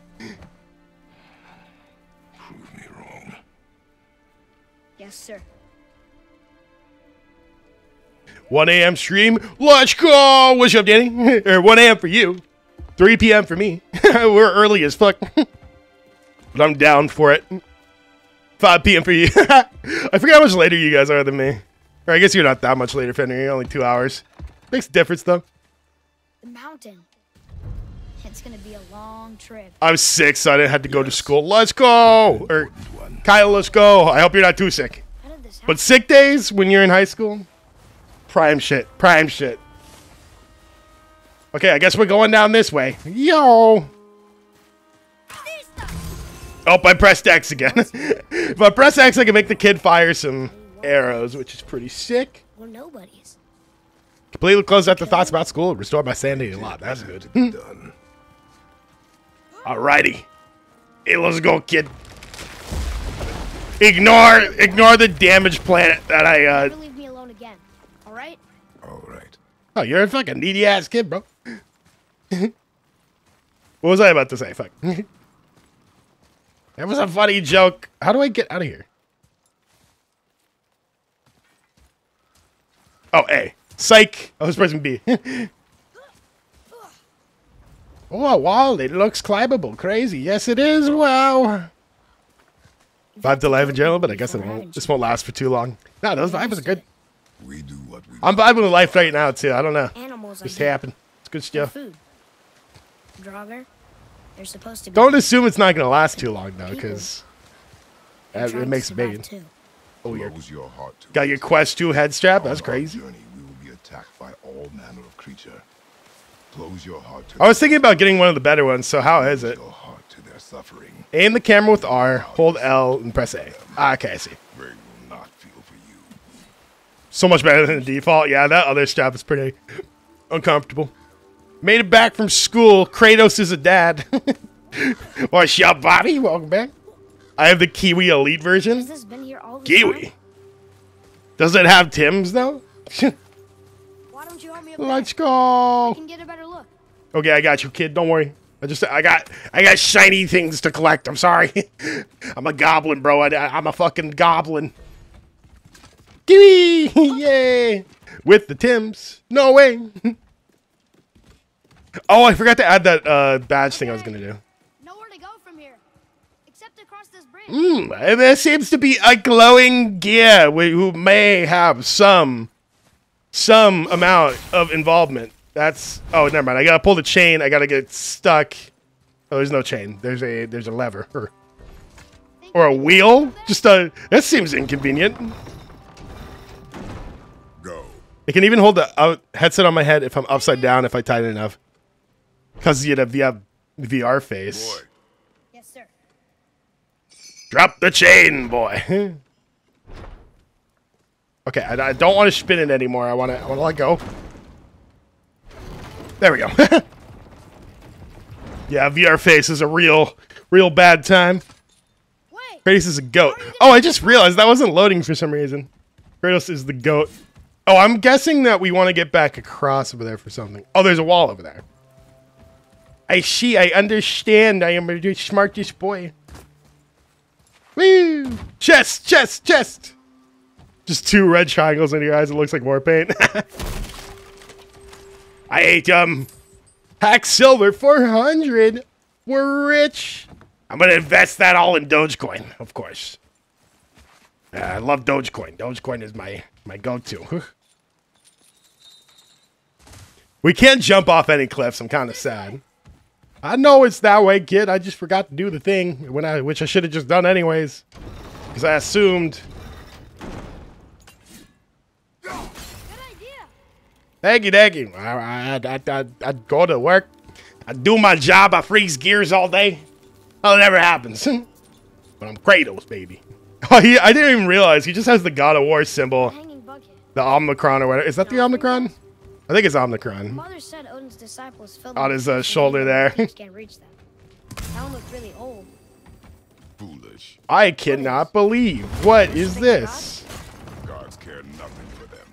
1 a.m. stream. Let's go. What's up, Danny? or 1 a.m. for you. 3 p.m. for me. We're early as fuck. but I'm down for it. 5 p.m. for you. I forget how much later you guys are than me. Or I guess you're not that much later, Fender. You're only two hours. Makes a difference, though. The mountain. It's gonna be a long trip. I'm sick, so I didn't have to go to school. Let's go! Or, Kyle, let's go. I hope you're not too sick. How did this happen? But sick days when you're in high school, prime shit. Prime shit. Okay, I guess we're going down this way. Yo! Oh, I pressed X again. if I press X, I can make the kid fire some arrows, which is pretty sick. We're nobodies. Completely close out the thoughts about school. Restore my sanity a lot. That's good. Done. Alrighty. Hey, let's go, kid. Ignore, ignore the damage planet that I, uh... Oh, you're a fucking needy ass kid, bro. what was I about to say? Fuck. that was a funny joke. How do I get out of here? Oh, A. Psych. Oh, I was pressing B. oh, wow. It looks climbable. Crazy. Yes, it is. Wow. Five to life in general, but I guess it won't, this won't last for too long. No, those vibes are good. We do what we I'm vibing with life right now, too. I don't know. Animals Just are good happen. It's good stuff. food. Draugr, they're supposed to be. Don't assume it's not going to last too long, though, because They're it makes it survive too. Oh, you're your heart to got your Quest 2 head strap. That's crazy. Journey, we will be attacked by all manner of creature. Close your heart to I was thinking about getting one of the better ones, so how is it? your heart to their suffering. Aim the camera with R, hold L, and press A. Ah, okay, I see. They will not feel for you. So much better than the default. Yeah, that other strap is pretty uncomfortable. Made it back from school. Kratos is a dad. What's up, Bobby? Welcome back. I have the Kiwi Elite Has version. this been here all the Kiwi. time? Does it have Tim's, though? Why don't you help me up? Let's I go. can get a better look. Okay, I got you, kid. Don't worry. I just, I got, I got shiny things to collect. I'm sorry. I'm a goblin, bro. I, am a fucking goblin. Gimme! Yay! With the Tims. No way. oh, I forgot to add that uh, badge thing I was gonna do. Nowhere to go from here, except across this bridge. Hmm, there seems to be a glowing gear wh- who may have some, some amount of involvement. That's oh, never mind. I gotta pull the chain. I gotta get stuck. Oh, there's no chain. There's a there's a lever or, or a wheel. Just a that seems inconvenient. Go. It can even hold the out headset on my head if I'm upside down if I tight it enough. Cause you have the uh, VR face. Boy, Yes, sir. Drop the chain, boy. okay, I, I don't want to spin it anymore. I want to. I want to let go. There we go. yeah, VR face is a real, real bad time. Wait. Kratos is a goat. Oh, I just realized that wasn't loading for some reason. Kratos is the goat. Oh, I'm guessing that we want to get back across over there for something. Oh, there's a wall over there. I see. I understand. I am the smartest boy. Woo! Chest, chest, chest. Just two red triangles in your eyes. It looks like more paint. I ate um hack silver 400. We're rich. I'm gonna invest that all in Dogecoin, of course. Uh, I love Dogecoin. Dogecoin is my my go-to. we can't jump off any cliffs. I'm kind of sad. I know it's that way, kid. I just forgot to do the thing when I, which I should have just done anyways, because I assumed. Good idea. Thank you, thank you. I, I, I, I, I'd go to work. I'd do my job. I freeze gears all day. Oh, it never happens. but I'm Kratos, baby. Oh, he, I didn't even realize he just has the God of War symbol, the Omicron or whatever. Is that the Omicron? I think it's Omicron. Mother said Odin's disciples filled On his, uh, shoulder there. the kids can't reach them. That one looked really old. foolish. I cannot believe. What is this? Gods care nothing for them.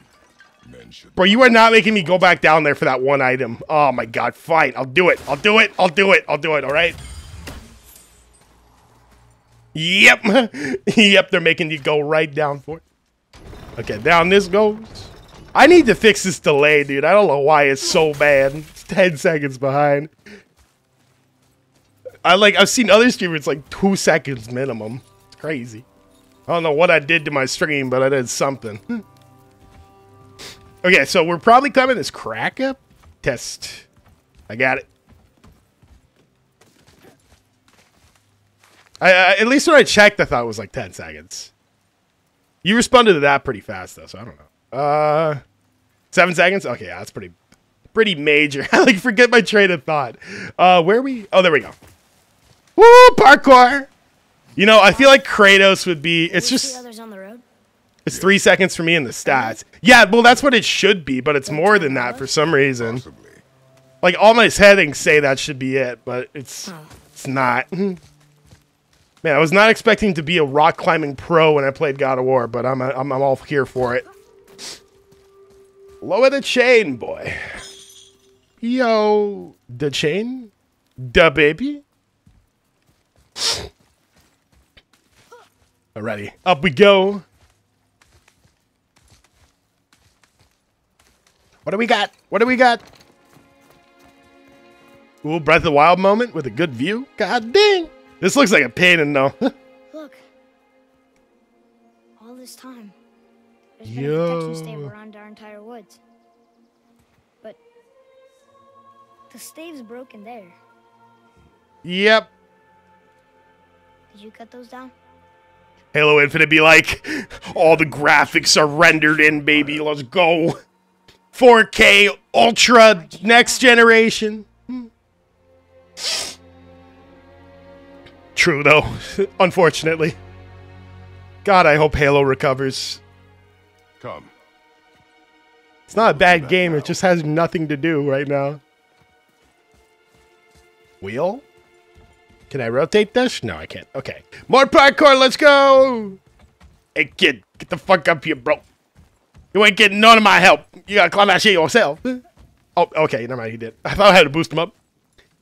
Men should. Bro, you are not making me go back down there for that one item. Oh my god, fine. I'll do it. I'll do it. I'll do it. I'll do it, alright? Yep. yep, they're making you go right down for it. Okay, down this goes. I need to fix this delay, dude. I don't know why it's so bad. It's 10 seconds behind. I like I've seen other streamers like two seconds minimum. It's crazy. I don't know what I did to my stream, but I did something. okay, so we're probably coming this crack up test. I got it. I, I, at least when I checked, I thought it was like 10 seconds. You responded to that pretty fast, though, so I don't know. Uh, seven seconds? Okay, yeah, that's pretty, pretty major. I like forget my train of thought. Uh, where are we? Oh, there we go. Woo, parkour! You know, I feel like Kratos would be. It's just others on the road. it's three seconds for me in the stats. Yeah, well, that's what it should be, but it's more than that for some reason. Possibly. Like all my settings say that should be it, but it's it's not. Man, I was not expecting to be a rock climbing pro when I played God of War, but I'm I'm, I'm all here for it. Lower the chain, boy. Yo, the chain, the baby. Alrighty, up we go. What do we got? What do we got? Ooh, Breath of the Wild moment with a good view. God dang. This looks like a pain in the Look. All this time. There's been a Yo. protection stave around our entire woods. But the stave's broken there. Yep. Did you cut those down? Halo Infinite be like, all the graphics are rendered in, baby. Let's go. 4K Ultra next generation. Hmm. True though, unfortunately. God, I hope Halo recovers. Come. It's not a bad game, it just has nothing to do right now. Wheel? Can I rotate this? No, I can't. Okay. More parkour, let's go! Hey, kid, get the fuck up here, bro. You ain't getting none of my help. You gotta climb that shit yourself. Oh, okay, never mind, he did. I thought I had to boost him up.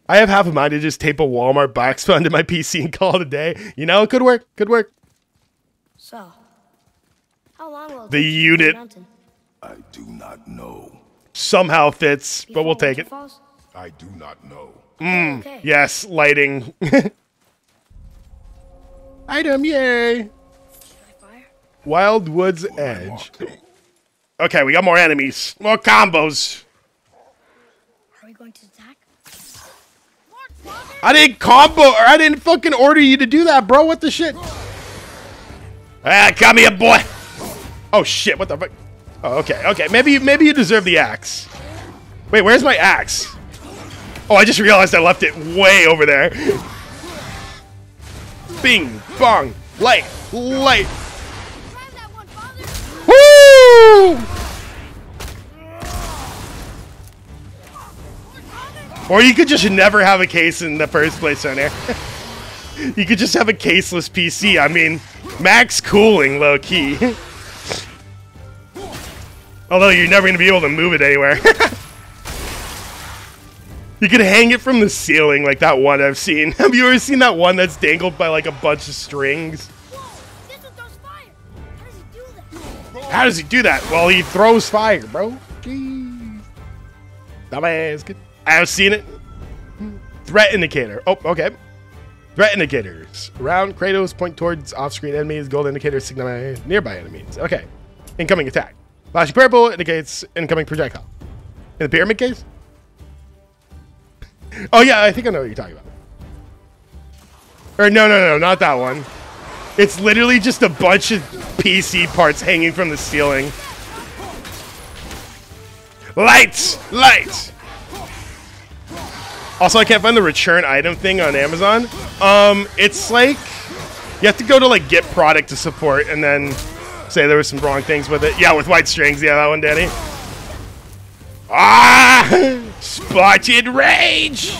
I have half a mind to just tape a Walmart box onto my PC and call it a day. You know, it could work, could work. So, how long will it The take to reach unit. I do not know. Somehow fits, but we'll take it. falls? I do not know. Okay. Yes, lighting. Item, yay! Fire? Wild Woods Edge. Okay, we got more enemies. More combos. Are we going to attack? I didn't combo, or I didn't fucking order you to do that, bro. What the shit? Ah, come here, boy. Oh shit! What the fuck? Oh, okay, okay. Maybe, maybe you deserve the axe. Wait, where's my axe? Oh, I just realized I left it way over there. Bing, bong, light, light. Woo! Or you could just never have a case in the first place on there. you could just have a caseless PC. I mean, max cooling, low key. Although you're never going to be able to move it anywhere. you could hang it from the ceiling like that one I've seen. Have you ever seen that one that's dangled by like a bunch of strings? How does he do that? Well, he throws fire, bro. Dumbass. Good. I've seen it. Threat indicator. Oh, okay. Threat indicators. Around Kratos point towards off-screen enemies. Gold indicator signify nearby enemies. Okay. Incoming attack. Flashing purple indicates incoming projectile. In the pyramid case? Oh yeah, I think I know what you're talking about. Or no, no, no, not that one. It's literally just a bunch of PC parts hanging from the ceiling. Lights! Lights! Also, I can't find the return item thing on Amazon. Um, it's like you have to go to like get product to support and then say there was some wrong things with it. Yeah, with white strings. Yeah, that one, Danny. Ah! Spotted rage!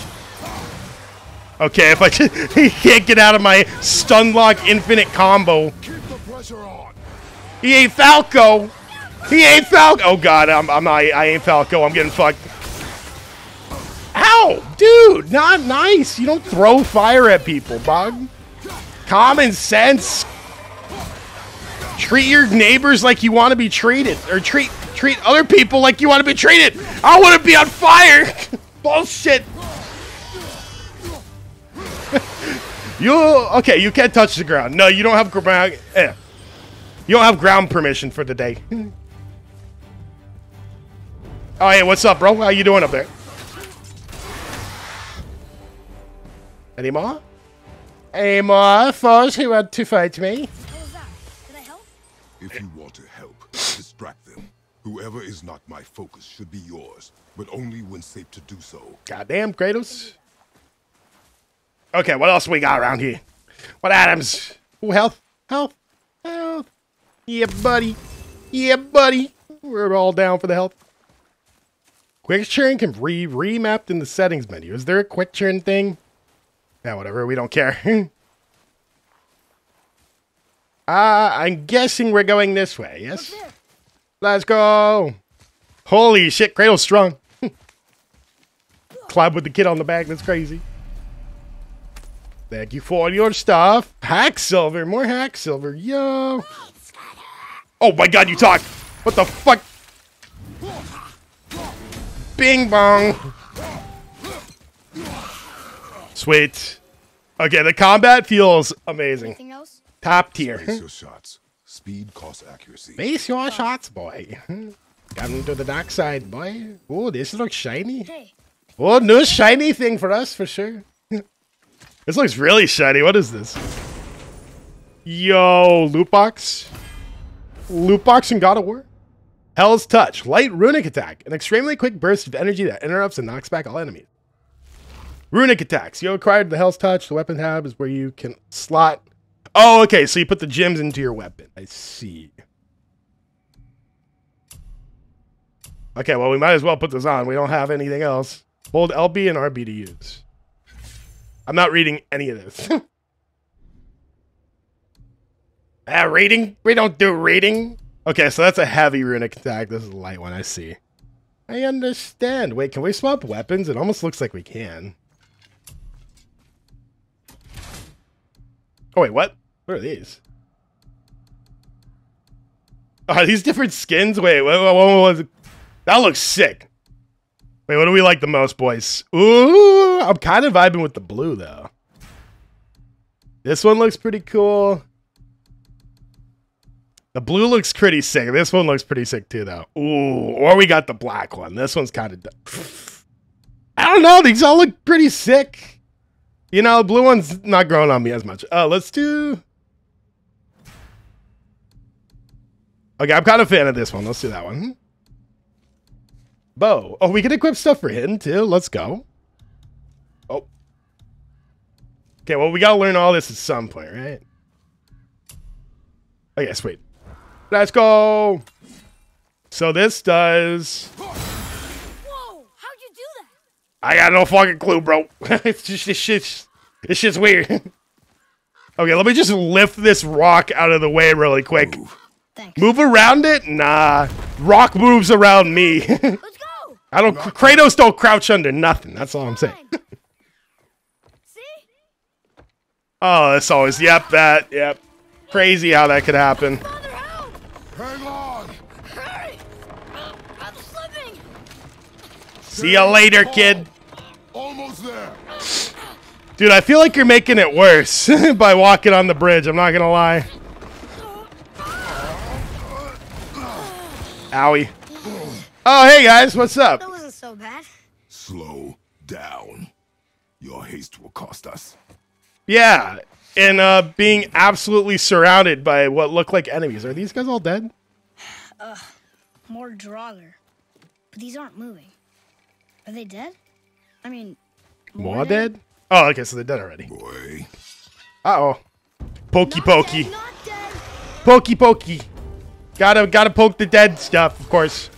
Okay, if I he can't get out of my stun lock infinite combo. He ain't Falco. He ain't Falco. Oh god, I'm, I'm I ain't Falco. I'm getting fucked. Ow, dude, not nice. You don't throw fire at people, bug. Common sense. Treat your neighbors like you want to be treated, or treat treat other people like you want to be treated. I want to be on fire. Bullshit. you okay? You can't touch the ground. No, you don't have ground. Eh. You don't have ground permission for the day. oh, hey, what's up, bro? How you doing up there? Any more? Any more foes who want to fight me? If you want to help, distract them. Whoever is not my focus should be yours, but only when safe to do so. Goddamn, Kratos. Okay, what else we got around here? What items? Ooh, health, health, health. Yeah, buddy. Yeah, buddy. We're all down for the health. Quick turn can be remapped in the settings menu. Is there a quick turn thing? Yeah, whatever. We don't care. uh, I'm guessing we're going this way. Yes. Let's go. Holy shit, Kratos strong. Club with the kid on the back. That's crazy. Thank you for all your stuff. Hack silver. More hack silver. Yo. Oh my god, you talk. What the fuck? Bing bong. Sweet. Okay, the combat feels amazing. Anything else? Top tier. Place your shots. Speed costs accuracy. Base your shots, boy. Come to the dark side, boy. Oh, this looks shiny. Hey, Oh, new shiny thing for us, for sure. this looks really shiny. What is this? Yo, loot box. Loot box in God of War. Hel's Touch. Light runic attack. An extremely quick burst of energy that interrupts and knocks back all enemies. Runic attacks. You acquired the Hel's Touch. The weapon tab is where you can slot. Oh, okay. So you put the gems into your weapon. I see. Okay, well, we might as well put this on. We don't have anything else. Hold LB and RB to use. I'm not reading any of this. ah, reading? We don't do reading. Okay, so that's a heavy runic attack. This is a light one, I see. I understand. Wait, can we swap weapons? It almost looks like we can. Oh, wait, what? What are these? Are these different skins? Wait, what, what, what was it? That looks sick. Wait, what do we like the most, boys? Ooh, I'm kind of vibing with the blue, though. This one looks pretty cool. The blue looks pretty sick. This one looks pretty sick, too, though. Ooh, or we got the black one. This one's kind of... I don't know. These all look pretty sick. You know, blue one's not growing on me as much. Uh, let's do... Okay, I'm kind of a fan of this one. Let's do that one. Hmm? Bow. Oh, we can equip stuff for him too. Let's go. Oh. Okay, well, we gotta learn all this at some point, right? Okay, sweet. Let's go. So this does. whoa! How'd you do that? I got no fucking clue, bro. it's just this shit's this shit's weird. okay, let me just lift this rock out of the way really quick. Thanks. Move around it? Nah. Rock moves around me. Let's go. I don't. Kratos don't crouch under nothing. That's all I'm saying. See? Oh, that's always. Yep, that. Yep. Crazy how that could happen. Father, help! Hang on! Hurry! I'm slipping. See you later, kid. Almost there! Dude, I feel like you're making it worse by walking on the bridge. I'm not gonna lie. Owie. Oh, hey guys, what's up? That wasn't so bad. Slow down. Your haste will cost us. Yeah, and uh, being absolutely surrounded by what look like enemies. Are these guys all dead? Uh, More Draugr. But these aren't moving. Are they dead? I mean, More dead? Oh, okay, so they're dead already. Boy. Uh oh. Pokey Not pokey. dead, not dead. Pokey pokey. Gotta gotta poke the dead stuff, of course.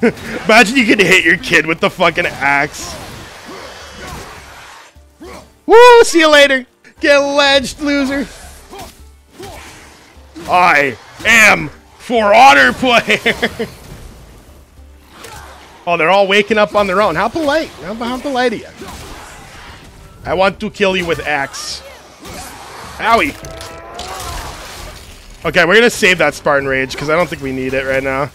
Imagine you could hit your kid with the fucking axe. Woo! See you later. Get ledged, loser. I am for honor player. oh, they're all waking up on their own. How polite. How, how polite are you? I want to kill you with axe. Owie. Okay, we're gonna save that Spartan Rage because I don't think we need it right now.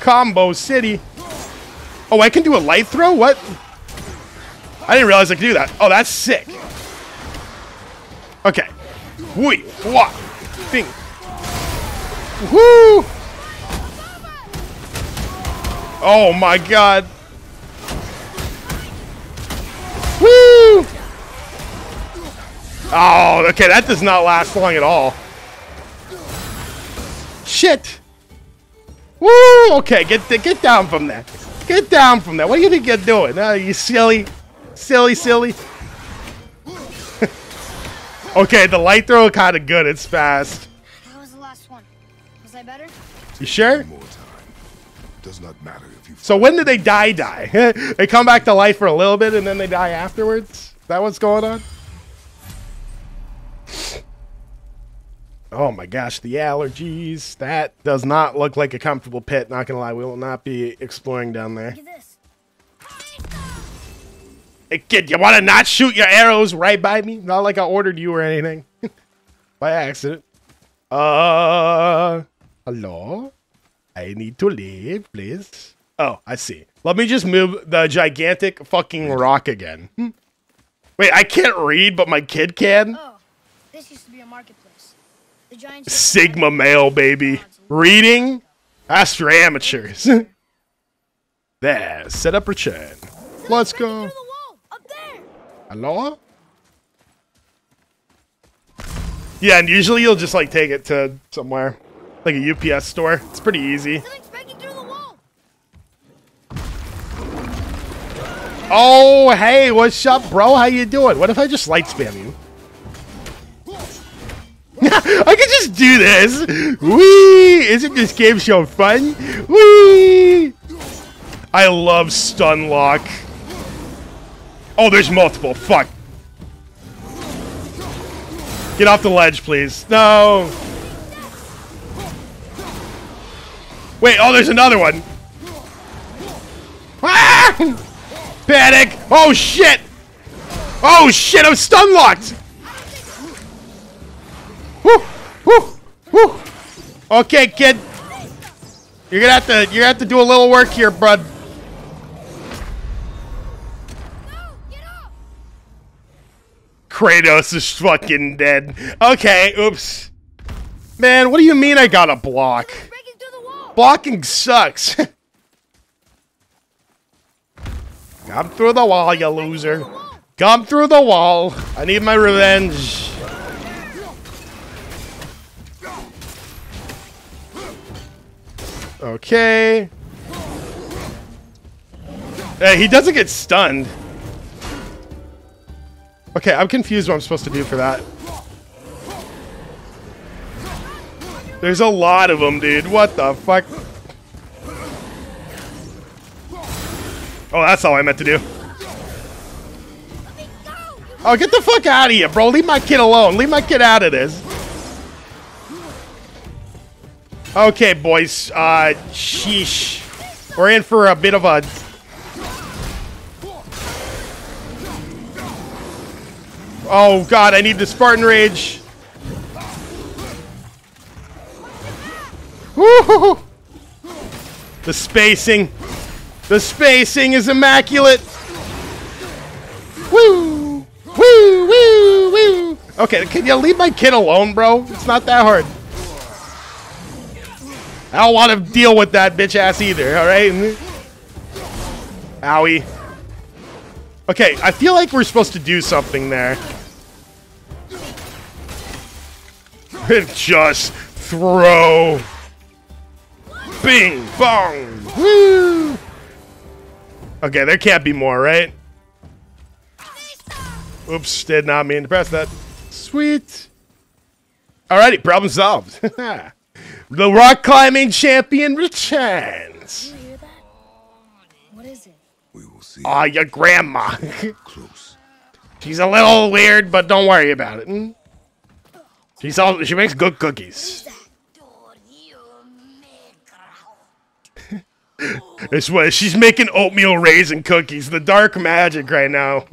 Combo City. Oh, I can do a light throw? What? I didn't realize I could do that. Oh, that's sick. Okay. Whee, wah, bing. Woo! Oh my god. Oh, okay, that does not last long at all. Shit. Woo! Okay, get get down from there. Get down from there. What do you think you're doing? Uh, you silly, silly, silly. okay, the light throw kind of good. It's fast. That was the last one. Was I better? You sure? More time. Does not matter if you. So when do they die? Die? they come back to life for a little bit and then they die afterwards. Is that what's going on? Oh my gosh, the allergies. That does not look like a comfortable pit. Not gonna lie, we will not be exploring down there. Look at this. Hey kid, you wanna not shoot your arrows right by me? Not like I ordered you or anything. by accident. Uh, hello? I need to leave, please. Oh, I see. Let me just move the gigantic fucking rock again. Hmm. Wait, I can't read, but my kid can? Oh, this used to be a marketplace. The giant Sigma male, baby. Reading? That's for amateurs. there, set up return. Let's go. Hello? Yeah, and usually you'll just like take it to somewhere. Like a UPS store. It's pretty easy. Oh, hey, what's up, bro? How you doing? What if I just light spam you? I could just do this. Wee! Isn't this game show fun? Wee! I love stun lock. Oh, there's multiple. Fuck. Get off the ledge, please. No. Wait, oh, there's another one. Ah! Panic! Oh shit! Oh shit! I'm stun locked. Woo! Woo! Woo! Okay, kid. You're gonna have to. You're gonna have to do a little work here, bud. No, get up. Kratos is fucking dead. Okay, oops. Man, what do you mean I got a block? Breaking through the wall. Blocking sucks. Come through the wall, you loser. Come through the wall. I need my revenge. Okay. Hey, he doesn't get stunned. Okay, I'm confused what I'm supposed to do for that. There's a lot of them, dude. What the fuck? Oh, that's all I meant to do. Oh, get the fuck out of here, bro. Leave my kid alone. Leave my kid out of this. Okay, boys. Uh, sheesh. We're in for a bit of a... Oh, God. I need the Spartan Rage. Woo! The spacing. The spacing is immaculate. Woo! Woo! Woo! Woo! Okay, can you leave my kid alone, bro? It's not that hard. I don't want to deal with that bitch ass either, alright? Owie. Okay, I feel like we're supposed to do something there. Just throw. Bing, bong, woo! Okay, there can't be more, right? Oops, did not mean to press that. Sweet. Alrighty, problem solved. the rock climbing champion returns. You hear that? What is it? We will see. Aw, your grandma. Close. She's a little weird, but don't worry about it. hmm? She's all she makes good cookies. It's what she's making oatmeal raisin cookies. The dark magic right now.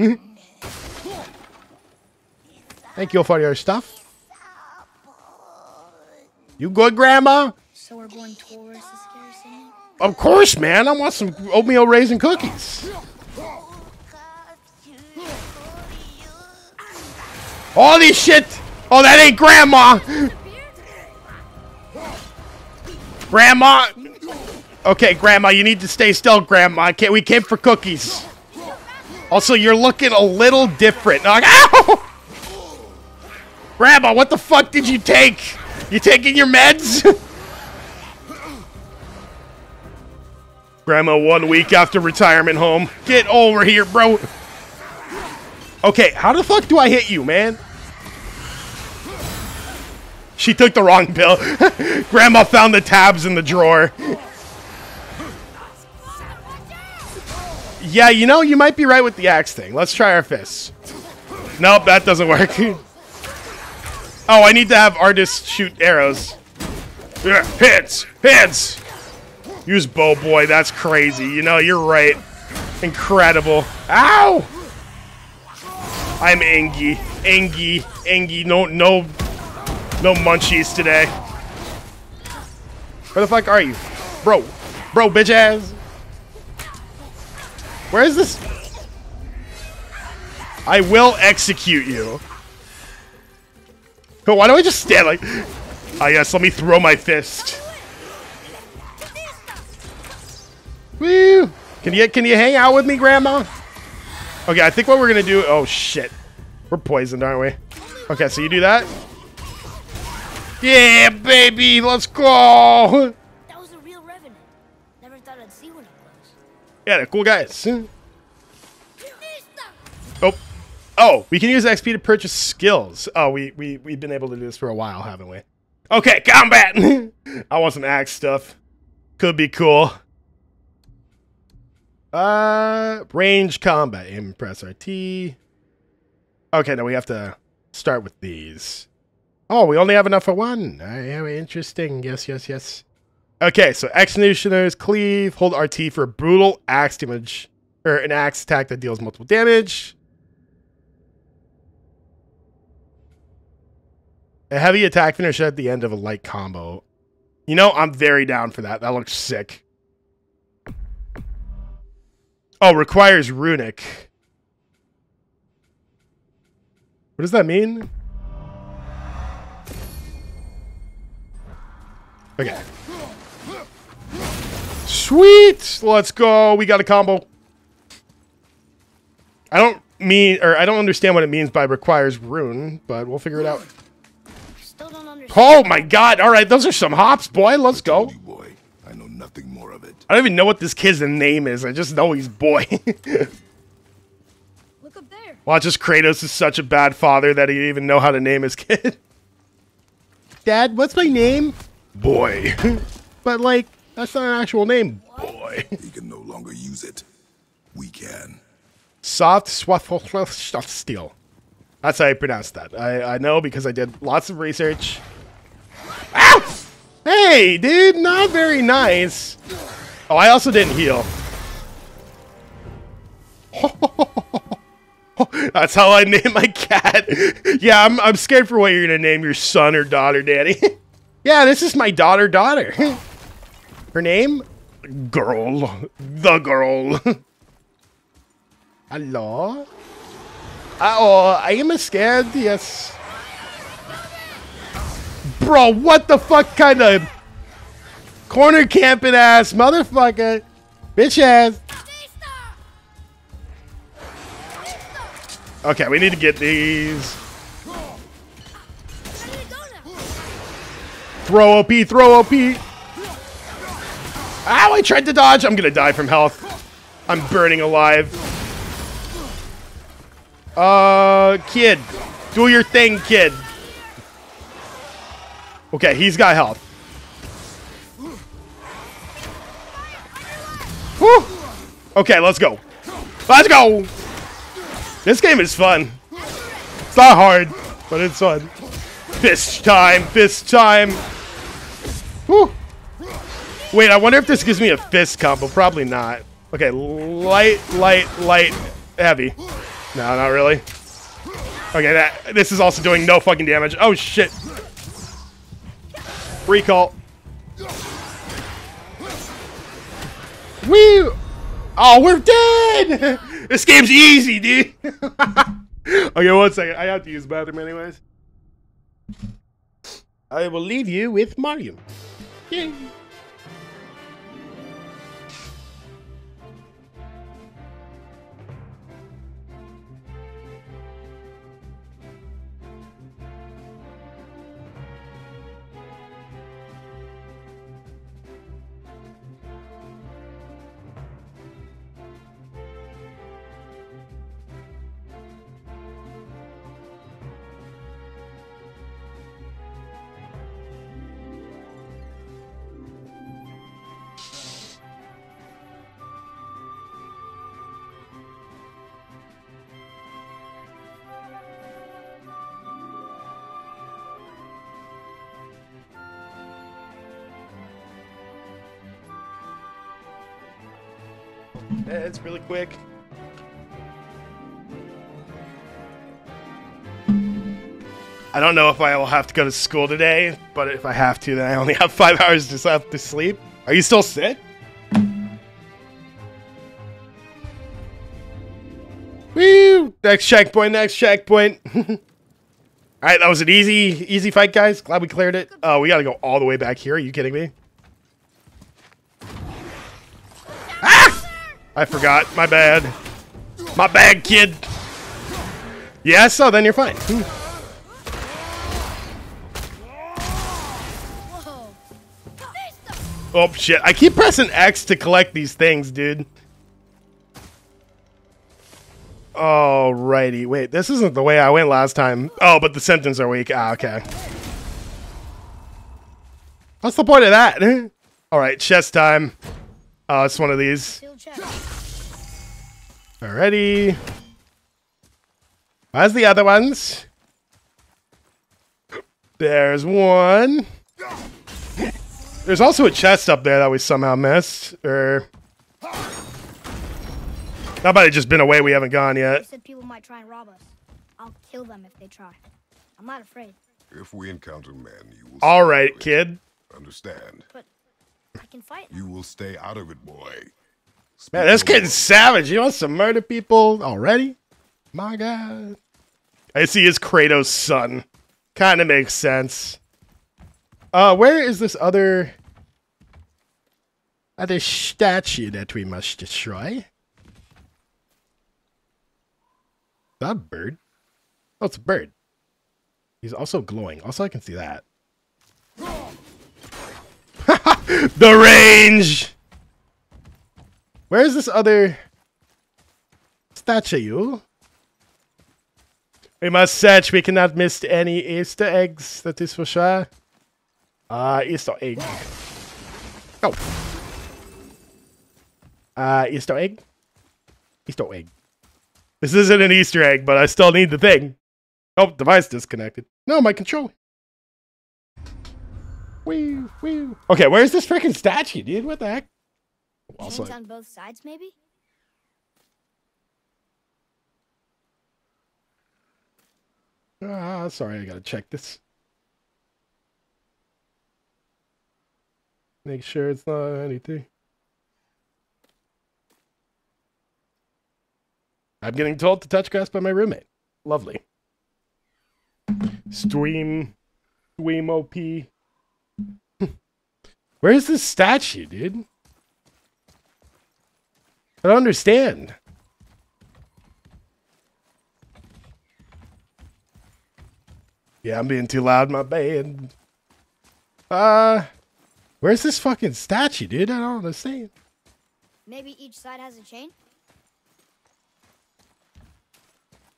Thank you for your stuff. You good, Grandma? So we're going towards the scary scene? Of course, man. I want some oatmeal raisin cookies. All this shit. Oh, that ain't Grandma. Grandma. Okay, Grandma, you need to stay still, Grandma. Can't we came for cookies? Also, you're looking a little different. Like, ow! Grandma, what the fuck did you take? You taking your meds? Grandma, one week after retirement home. Get over here, bro. Okay, how the fuck do I hit you, man? She took the wrong pill. Grandma found the tabs in the drawer. Yeah, you know, you might be right with the axe thing. Let's try our fists. Nope, that doesn't work. oh, I need to have Atreus shoot arrows. Yeah, hits! Hits! Use bow boy, that's crazy. You know, you're right. Incredible. Ow! I'm Angie. Angie. Angie. No, no, no munchies today. Where the fuck are you? Bro. Bro, bitch ass. Where is this? I will execute you. Oh, why don't I just stand like... Ah, yes, let me throw my fist. Woo! Can you can you hang out with me, Grandma? Okay, I think what we're gonna do. Oh shit, we're poisoned, aren't we? Okay, so you do that. Yeah, baby, let's go. That was a real revenant. Never thought I'd see one up close. Yeah, they're cool guys. Oh, oh, we can use XP to purchase skills. Oh, we we we've been able to do this for a while, haven't we? Okay, combat. I want some axe stuff. Could be cool. Uh, range combat. Aim, press RT. Okay, now we have to start with these. Oh, we only have enough for one. Uh, interesting. Yes, yes, yes. Okay, so executioners cleave. Hold RT for brutal axe damage, or an axe attack that deals multiple damage. A heavy attack finish at the end of a light combo. You know, I'm very down for that. That looks sick. Oh, requires runic. What does that mean? Okay. Sweet! Let's go. We got a combo. I don't mean, or I don't understand what it means by requires rune, but we'll figure it out. Still don't understand. Oh my god. All right, those are some hops, boy. Let's go. You boy, I know nothing more of it. I don't even know what this kid's name is. I just know he's boy. Look up there. Watch this Kratos is such a bad father that he didn't even know how to name his kid. Dad, what's my name? Boy. but like, that's not an actual name. Boy. He can no longer use it. We can. Soft Swath Steel. That's how I pronounce that. I, I know because I did lots of research. Ow! Hey, dude, not very nice. Oh, I also didn't heal. That's how I name my cat. yeah, I'm, I'm scared for what you're going to name your son or daughter, Daddy. yeah, this is my daughter, daughter. Her name? Girl. The girl. Hello? Uh-oh, I am scared, yes. Bro, what the fuck kind of corner camping ass motherfucker? Bitch ass. Okay, we need to get these. Throw OP, throw OP. Ow, I tried to dodge. I'm gonna die from health. I'm burning alive. Uh, kid. Do your thing, kid. Okay, he's got health. Whew. Okay, let's go. Let's go! This game is fun. It's not hard, but it's fun. Fist time, fist time. Whew. Wait, I wonder if this gives me a fist combo. Probably not. Okay, light, light, light, heavy. No, not really. Okay, that this is also doing no fucking damage. Oh shit. Recall. Woo! Oh, we're dead! This game's easy, dude. okay, one second. I have to use the bathroom anyways. I will leave you with Mario. Yay. It's really quick. I don't know if I will have to go to school today, but if I have to, then I only have five hours to have to sleep. Are you still sick? Woo! Next checkpoint, next checkpoint. All right, that was an easy, easy fight, guys. Glad we cleared it. Oh, we got to go all the way back here. Are you kidding me? Ah! I forgot. My bad. My bad, kid. Yeah, so then you're fine. Oh, shit. I keep pressing X to collect these things, dude. Alrighty. Wait, this isn't the way I went last time. Oh, but the symptoms are weak. Ah, okay. What's the point of that? Alright, chest time. Oh, it's one of these. Still check. Alrighty. Where's the other ones? There's one. There's also a chest up there that we somehow missed. Or. How about it just been away? We haven't gone They yet. said people might try and rob us. I'll kill them if they try. I'm not afraid, If we encounter men, you will. All see right, through it. kid. Understand? but I can fight. now. You will stay out of it, boy. Speak Man, this no kid's savage. He wants to murder people already? My God. I see his Kratos' son. Kind of makes sense. Uh, where is this other other statue that we must destroy? Is that a bird? Oh, it's a bird. He's also glowing. Also, I can see that. the range! Where is this other statue? We must search. We cannot miss any Easter eggs. That is for sure. Uh, Easter egg. Oh. Uh, Easter egg. Easter egg. This isn't an Easter egg, but I still need the thing. Oh, device disconnected. No, my control. Wee, wee. Okay, where's this freaking statue, dude? What the heck? Also, Hands on both sides, maybe? Ah, sorry, I gotta check this. Make sure it's not anything. I'm getting told to touch grass by my roommate. Lovely. Stream. Stream OP. Where's this statue, dude? I don't understand. Yeah, I'm being too loud, my bad. Uh, where's this fucking statue, dude? I don't understand. Maybe each side has a chain?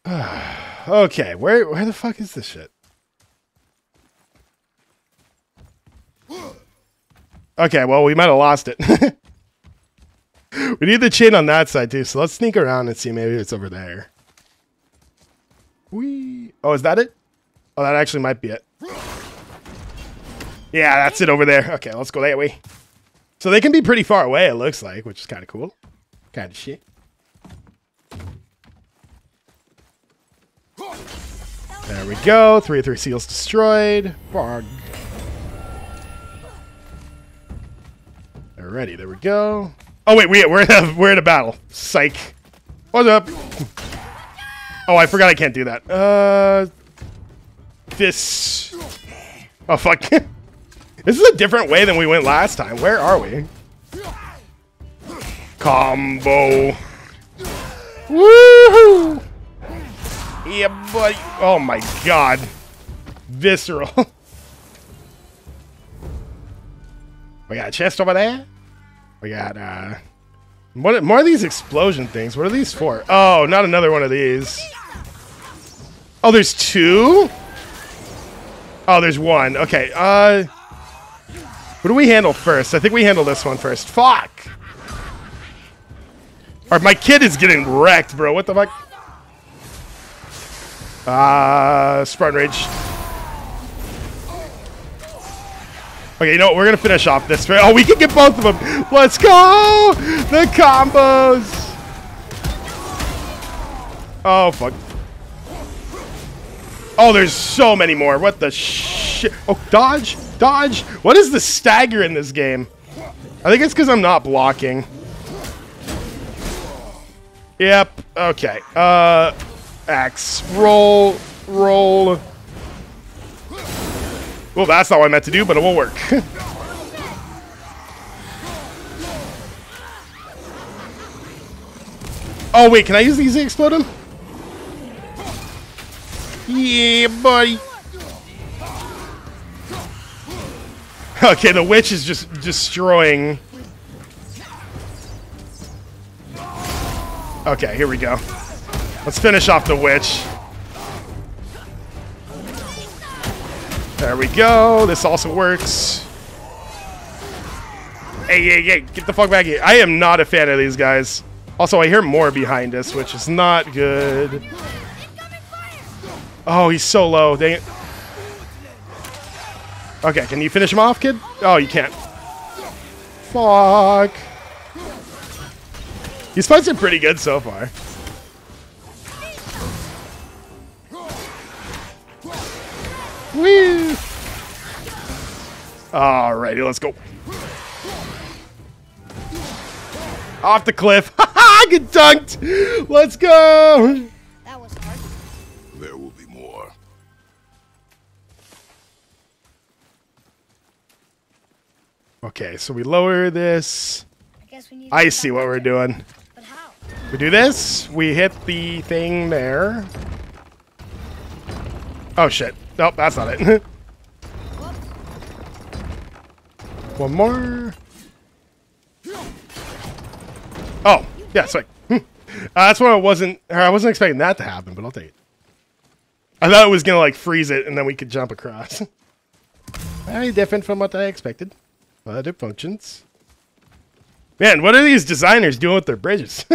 Okay, where where the fuck is this shit? Okay, well, we might have lost it. we need the chain on that side, too, so let's sneak around and see maybe it's over there. Wee. Oh, is that it? Oh, that actually might be it. Yeah, that's it over there. Okay, let's go that way. So they can be pretty far away, it looks like, which is kind of cool. Kind of shit. There we go. Three three seals destroyed. Bog. Alrighty, there we go. Oh wait, we, we're in a, we're in a battle. Psych. What's up? Oh, I forgot I can't do that. Uh, this. Oh fuck. this is a different way than we went last time. Where are we? Combo. Woohoo! Yeah, buddy. Oh my god. Visceral. we got a chest over there. We got, uh... What, more of these explosion things. What are these for? Oh, not another one of these. Oh, there's two? Oh, there's one. Okay, uh... What do we handle first? I think we handle this one first. Fuck! Or my kid is getting wrecked, bro. What the fuck? Uh, Spartan Rage. Okay, you know what? We're gonna finish off this. Oh, we can get both of them. Let's go! The combos. Oh fuck. Oh, there's so many more. What the shit? Oh, dodge, dodge. What is the stagger in this game? I think it's because I'm not blocking. Yep. Okay. Uh, axe. Roll. Roll. Well, that's not what I meant to do, but it will work. oh, wait. Can I use these to explode him? Yeah, buddy. Okay, the witch is just destroying. Okay, here we go. Let's finish off the witch. There we go. This also works. Hey, hey, hey, get the fuck back here. I am not a fan of these guys. Also, I hear more behind us, which is not good. Oh, he's so low. Dang it. Okay, can you finish him off, kid? Oh, you can't. Fuck. These fights are pretty good so far. Woo! Alrighty, let's go. Off the cliff. Ha Get dunked! Let's go! That was hard. There will be more. Okay, so we lower this. I we I see what we're doing. We do this, we hit the thing there. Oh shit. Nope, that's not it. One more. Oh, yeah, sorry. uh, that's why I wasn't, I wasn't expecting that to happen, but I'll take it. I thought it was gonna like freeze it and then we could jump across. Very different from what I expected. But it functions. Man, what are these designers doing with their bridges?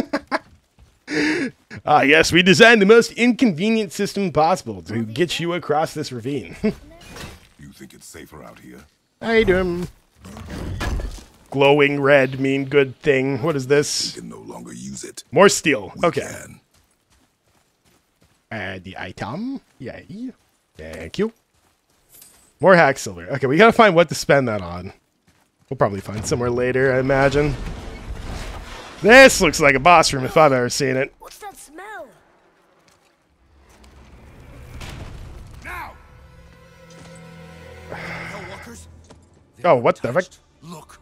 Ah, yes, we designed the most inconvenient system possible to get you across this ravine. You think it's safer out here? You? Glowing red mean good thing. What is this? We Can no longer use it. More steel. We Okay. can. Uh, the item. Yay. Thank you. More Hacksilver. Okay, we gotta find what to spend that on. We'll probably find somewhere later, I imagine. This looks like a boss room if I've ever seen it. What's that smell? Now! Hellwalkers? Oh, what the fuck? Look.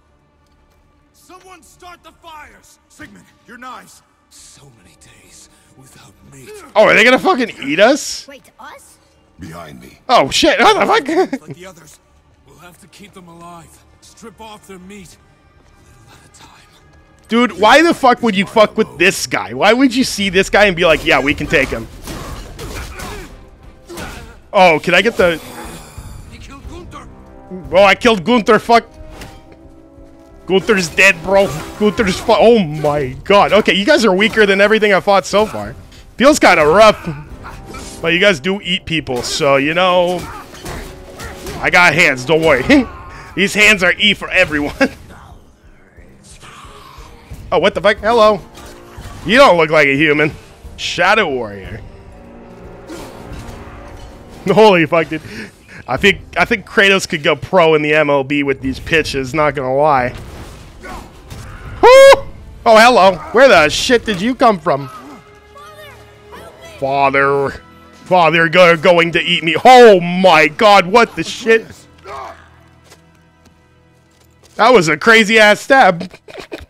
Someone start the fires! Sigmund, your knives. So many days without meat. Oh, are they gonna fucking eat us? Wait, us? Behind me. Oh shit, what the fuck? like the others. We'll have to keep them alive. Strip off their meat. Dude, why the fuck would you fuck with this guy? Why would you see this guy and be like, yeah, we can take him? Oh, can I get the... Oh, I killed Gunther, fuck. Gunther's dead, bro. Gunther's Oh my god. Okay, you guys are weaker than everything I fought so far. Feels kind of rough. But you guys do eat people, so, you know... I got hands, don't worry. These hands are E for everyone. oh, what the fuck? Hello. You don't look like a human. Shadow Warrior. Holy fuck, dude. I think I think Kratos could go pro in the MLB with these pitches, not gonna lie. Woo! Oh, hello. Where the shit did you come from? Father. Father, go going to eat me. Oh my god, what the shit? That was a crazy ass stab.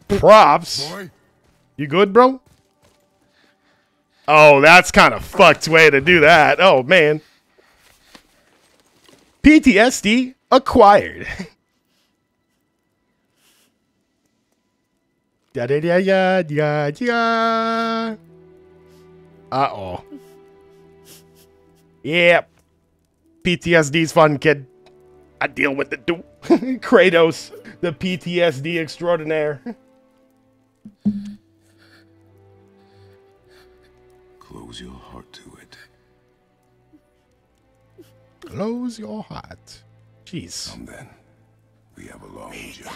Props. Boy, You good, bro? Oh, that's kind of fucked way to do that. Oh, man. PTSD acquired. Da da da da da da. Uh oh. Yep. PTSD's fun, kid. I deal with it, too. Kratos, the PTSD extraordinaire. close your heart to it. Close your heart. Jeez. Come then. We have a long journey.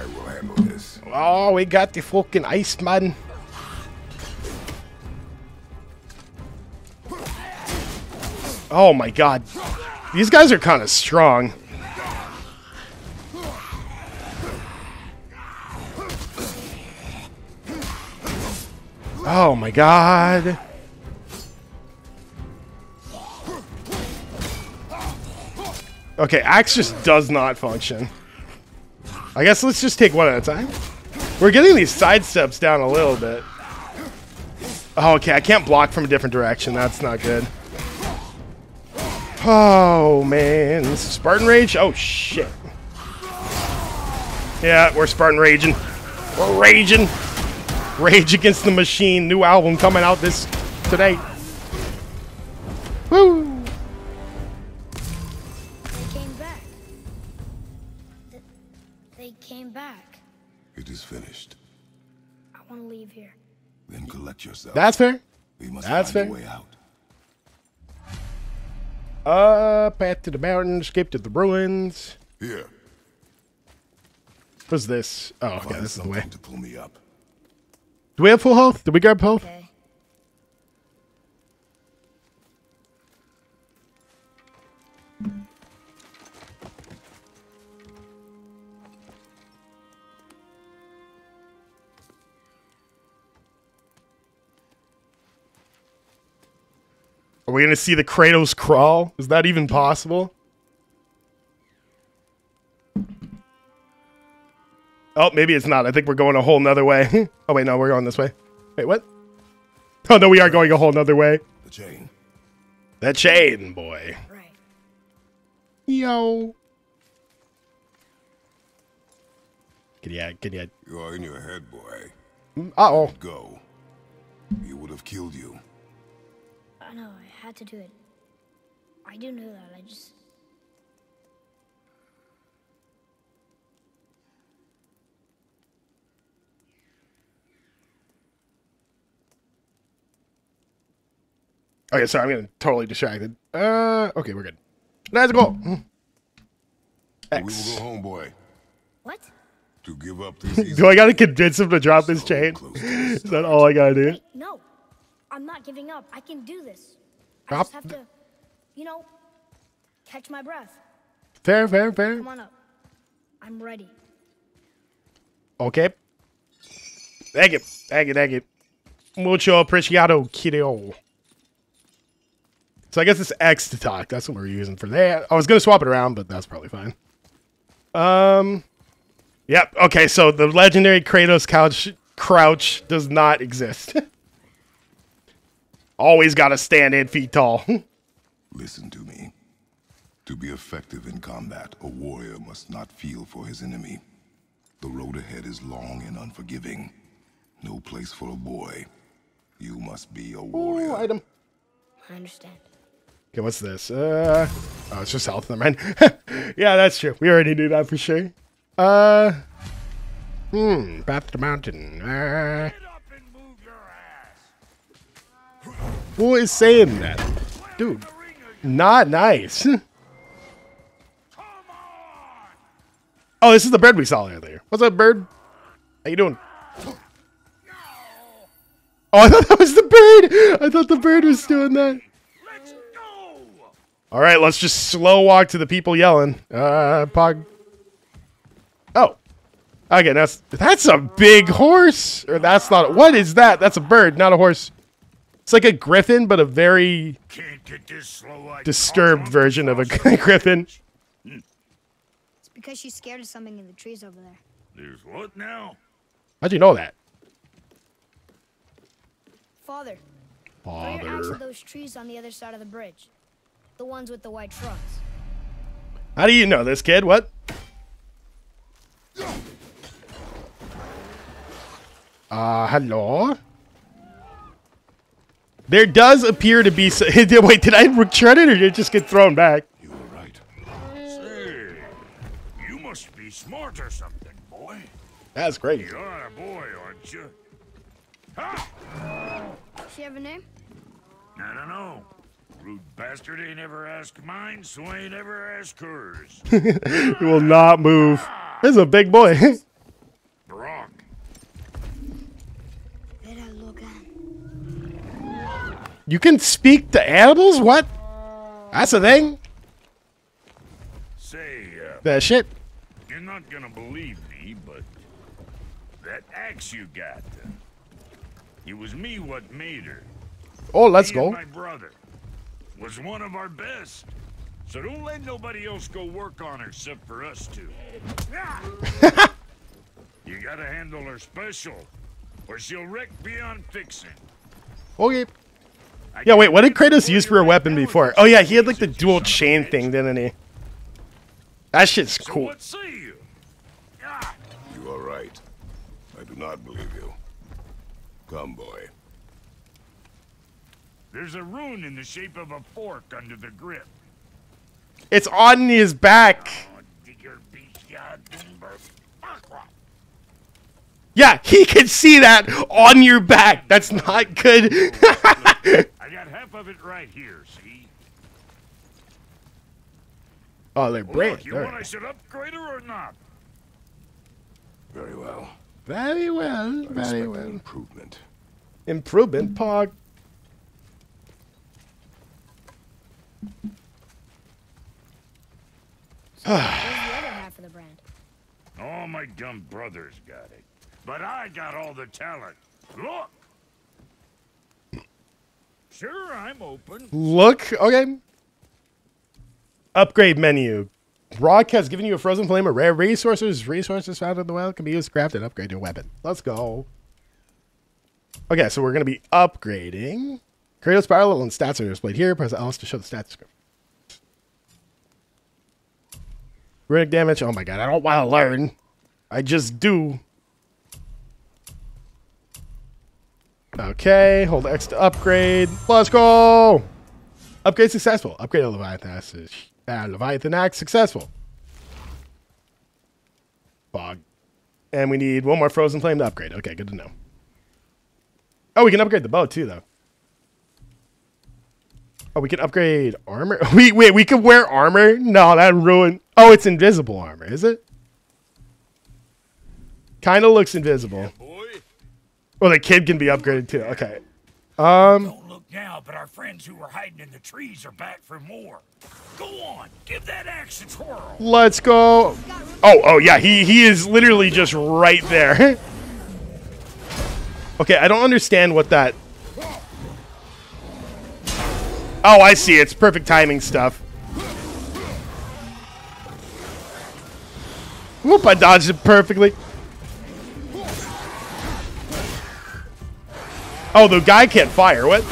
I will handle this. Oh, we got the fucking Iceman. Oh my god. These guys are kind of strong. Oh my god. Okay, axe just does not function. I guess let's just take one at a time. We're getting these side steps down a little bit. Oh, okay, I can't block from a different direction. That's not good. Oh, man. This is Spartan Rage? Oh, shit. Yeah, we're Spartan Raging. We're raging. Rage Against the Machine. New album coming out this today. Woo! Collect yourself. That's fair. we must that's find fair. a way out. Uh, path to the mountains, escape to the ruins. Here. What's this? Oh, okay, Find this is the way. to pull me up. Do we have full health? Did we grab health? Okay. Are we gonna see the Kratos crawl? Is that even possible? Oh, maybe it's not. I think we're going a whole nother way. oh wait, no, we're going this way. Wait, what? Oh no, we are going a whole nother way. The chain. That chain, boy. Right. Yo. Can you, can you, You are in your head, boy. uh oh. Go. He would have killed you. I know. I had to do it. I do know that. I just. Okay, sorry, I'm getting totally distracted. Uh, okay, we're good. Let's go. We will go home, boy. What? To give up this. Do I gotta convince him to drop his chain? To Is that all I gotta do? Wait, no. I'm not giving up. I can do this. I just have to, you know, catch my breath. Fair, fair, fair. Come on up. I'm ready. Okay. Thank you. Thank you, thank you. Mucho apreciado, kiddo. So I guess it's X to talk. That's what we're using for that. I was gonna swap it around, but that's probably fine. Um. Yep. Okay. So the legendary Kratos couch crouch does not exist. Always gotta stand eight feet tall. Listen to me. To be effective in combat, a warrior must not feel for his enemy. The road ahead is long and unforgiving. No place for a boy. You must be a warrior. Ooh, item. I understand. Okay, what's this? Uh, oh, it's just health. Never mind. yeah, that's true. We already knew that for sure. Uh, hmm, path to the mountain. Uh, Get up and move your ass. Who is saying that? Dude, not nice. Oh, this is the bird we saw earlier. What's up, bird? How you doing? Oh, I thought that was the bird. I thought the bird was doing that. All right, let's just slow walk to the people yelling. Uh, pog. Oh, okay. That's that's a big horse, or that's not. What is that? That's a bird, not a horse. It's like a griffin, but a very Can't get this slow. Disturbed version of a griffin. It's because she's scared of something in the trees over there. There's what now? How'd you know that? Father, throw your axe at those trees on the other side of the bridge. The ones with the white trunks. How do you know this kid? What? Uh, hello? There does appear to be. s wait, did I retread it or did it just get thrown back? You were right. Say, you must be smart or something, boy. That's great. You're a boy, aren't you? Ha! She have a name? I don't know. Rude bastard ain't ever asked mine, so ain't ever asked hers. He will not move. This is a big boy. Brok. You can speak to animals? What? That's a thing? Say, uh, That shit. you're not gonna believe me, but that axe you got, uh, it was me what made her. Oh, let's Me go. My brother was one of our best. So don't let nobody else go work on her except for us two. you gotta handle her special, or she'll wreck beyond fixing. Okay. I Yeah, wait, what did Kratos use for a weapon before? Oh, yeah, he had like the dual son of a chain thing, didn't he? That shit's cool. what say you? You are right. I do not believe you. Come, boy. there's a rune in the shape of a fork under the grip. It's on his back. Oh, digger beast, ya dimber fuckwa. Yeah, he can see that on your back. That's not good. Oh, I got half of it right here, see? oh, they're Well, brave. look, you want I should upgrade her or not? Very well. Very well, I very expect an well. improvement. Improvement, hmm. Pog. Where's the other half of the brand? All my dumb brothers got it. But I got all the talent. Look! Sure, I'm open. Look, okay. Upgrade menu. Brok has given you a frozen flame of rare resources. Resources found in the wild can be used to craft and upgrade your weapon. Let's go. Okay, so we're going to be upgrading. Kratos power level and stats are displayed here. Press L to show the stats description. Runic damage. Oh my god, I don't want to learn. I just do. Okay, hold X to upgrade. Let's go. Upgrade successful. Upgrade of Leviathan Axe. Uh, Leviathan Axe successful. Fog. And we need one more Frozen Flame to upgrade. Okay, good to know. Oh, we can upgrade the bow too, though. Oh, we can upgrade armor. Wait, wait, we can wear armor? No, that ruined. Oh, it's invisible armor, is it? Kind of looks invisible. Well, the kid can be upgraded too. Okay. Um. don't look now, but our friends who were hiding in the trees are back for more. Go on, give that axe a twirl. Let's go. Oh, oh yeah, he he is literally just right there. okay, I don't understand what that. Oh, I see. It's perfect timing stuff. Whoop! I dodged it perfectly. Oh, the guy can't fire. What?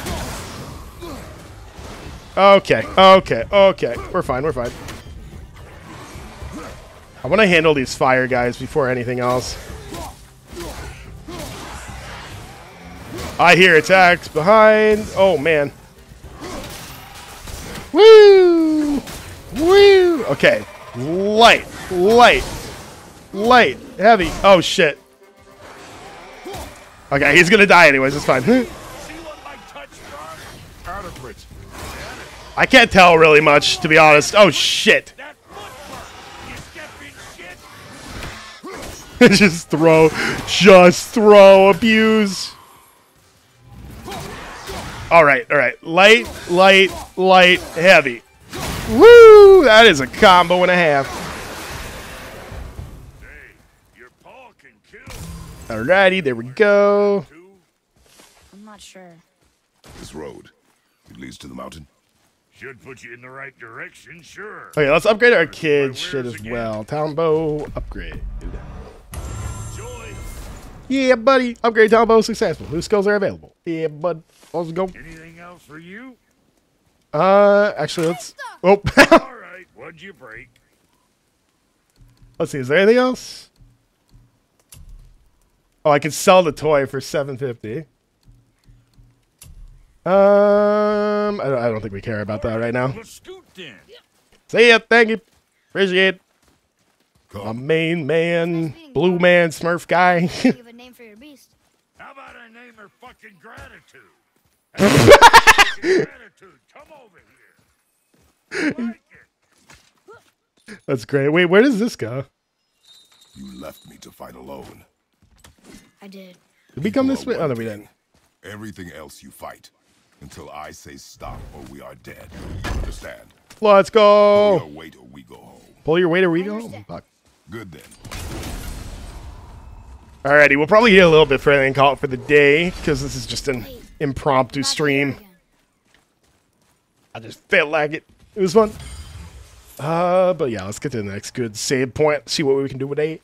Okay, okay, okay. We're fine, we're fine. I want to handle these fire guys before anything else. I hear attacks behind. Oh, man. Woo! Woo! Okay. Light, light, light, heavy. Oh, shit. Okay, he's gonna die anyways. It's fine. I can't tell really much, to be honest. Oh, shit. Just throw, just throw, abuse. All right, all right. Light, light, light, heavy. Woo! That is a combo and a half. Alrighty, there we go. I'm not sure. This road. It leads to the mountain. Should put you in the right direction, sure. Okay, let's upgrade our My kid shit as again. well. Talon Bow upgrade. Joy. Yeah, buddy. Upgrade Talon Bow successful. New skills are available. Yeah, bud. Let's go. Anything else for you? Uh, actually, let's. Oh, All right, what'd you break? let's see. Is there anything else? Oh, I can sell the toy for seven fifty. Um, I don't, I don't think we care about that right now. Let's scoot then. See ya. Thank you. Appreciate. it. My Come. main man, blue man, Smurf guy. Think of a name for your beast. How about I name her fucking gratitude? Gratitude, come over here. Like it. That's great. Wait, where does this go? You left me to fight alone. I did. Did we come this way? Oh, no, we didn't. Everything else you fight. Until I say stop or we are dead. You Understand? Let's We go. are wait or we go home. Pull your weight or we I go. understand. Fuck. Good then. Alrighty, we'll probably get a little bit further and call it for the day because this is just an Hey, impromptu stream. I just felt like it. It was fun. Uh, but yeah, let's get to the next good save point. See what we can do with eight.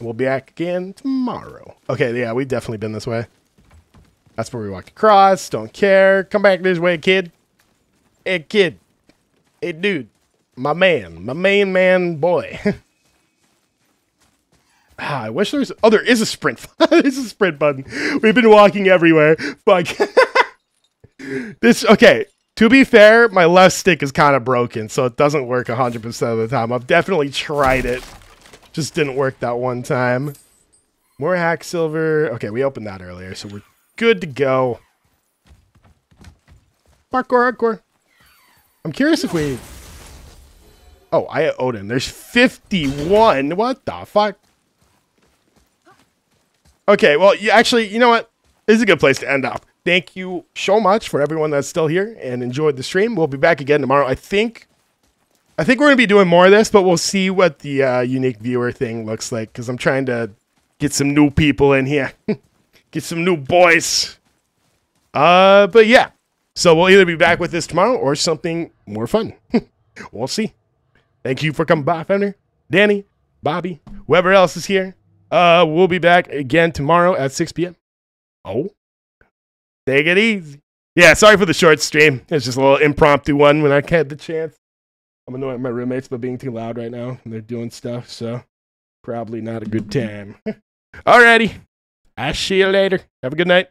We'll be back again tomorrow. Okay, yeah, we've definitely been this way. That's where we walked across. Don't care. Come back this way, kid. Hey, kid. Hey, dude. My man. My main man boy. ah, I wish there was. Oh, there is a sprint. There's a sprint button. We've been walking everywhere. Fuck. this okay to be fair my left stick is kind of broken so it doesn't work 100% of the time i've definitely tried it just didn't work that one time more Hacksilver okay we opened that earlier so we're good to go parkour hardcore i'm curious if we oh i odin there's 51 what the fuck Okay, well, you actually, you know what? This is a good place to end up. Thank you so much for everyone that's still here and enjoyed the stream. We'll be back again tomorrow. I think, I think we're gonna be doing more of this, but we'll see what the uh, unique viewer thing looks like because I'm trying to get some new people in here, get some new boys. Uh, but yeah, so we'll either be back with this tomorrow or something more fun. we'll see. Thank you for coming by, Fender, Danny, Bobby, whoever else is here. Uh, we'll be back again tomorrow at 6 p.m. Oh, take it easy. Yeah, sorry for the short stream. It's just a little impromptu one when I had the chance. I'm annoyed at my roommates by being too loud right now. And they're doing stuff, so probably not a good time. Alrighty. I'll see you later. Have a good night.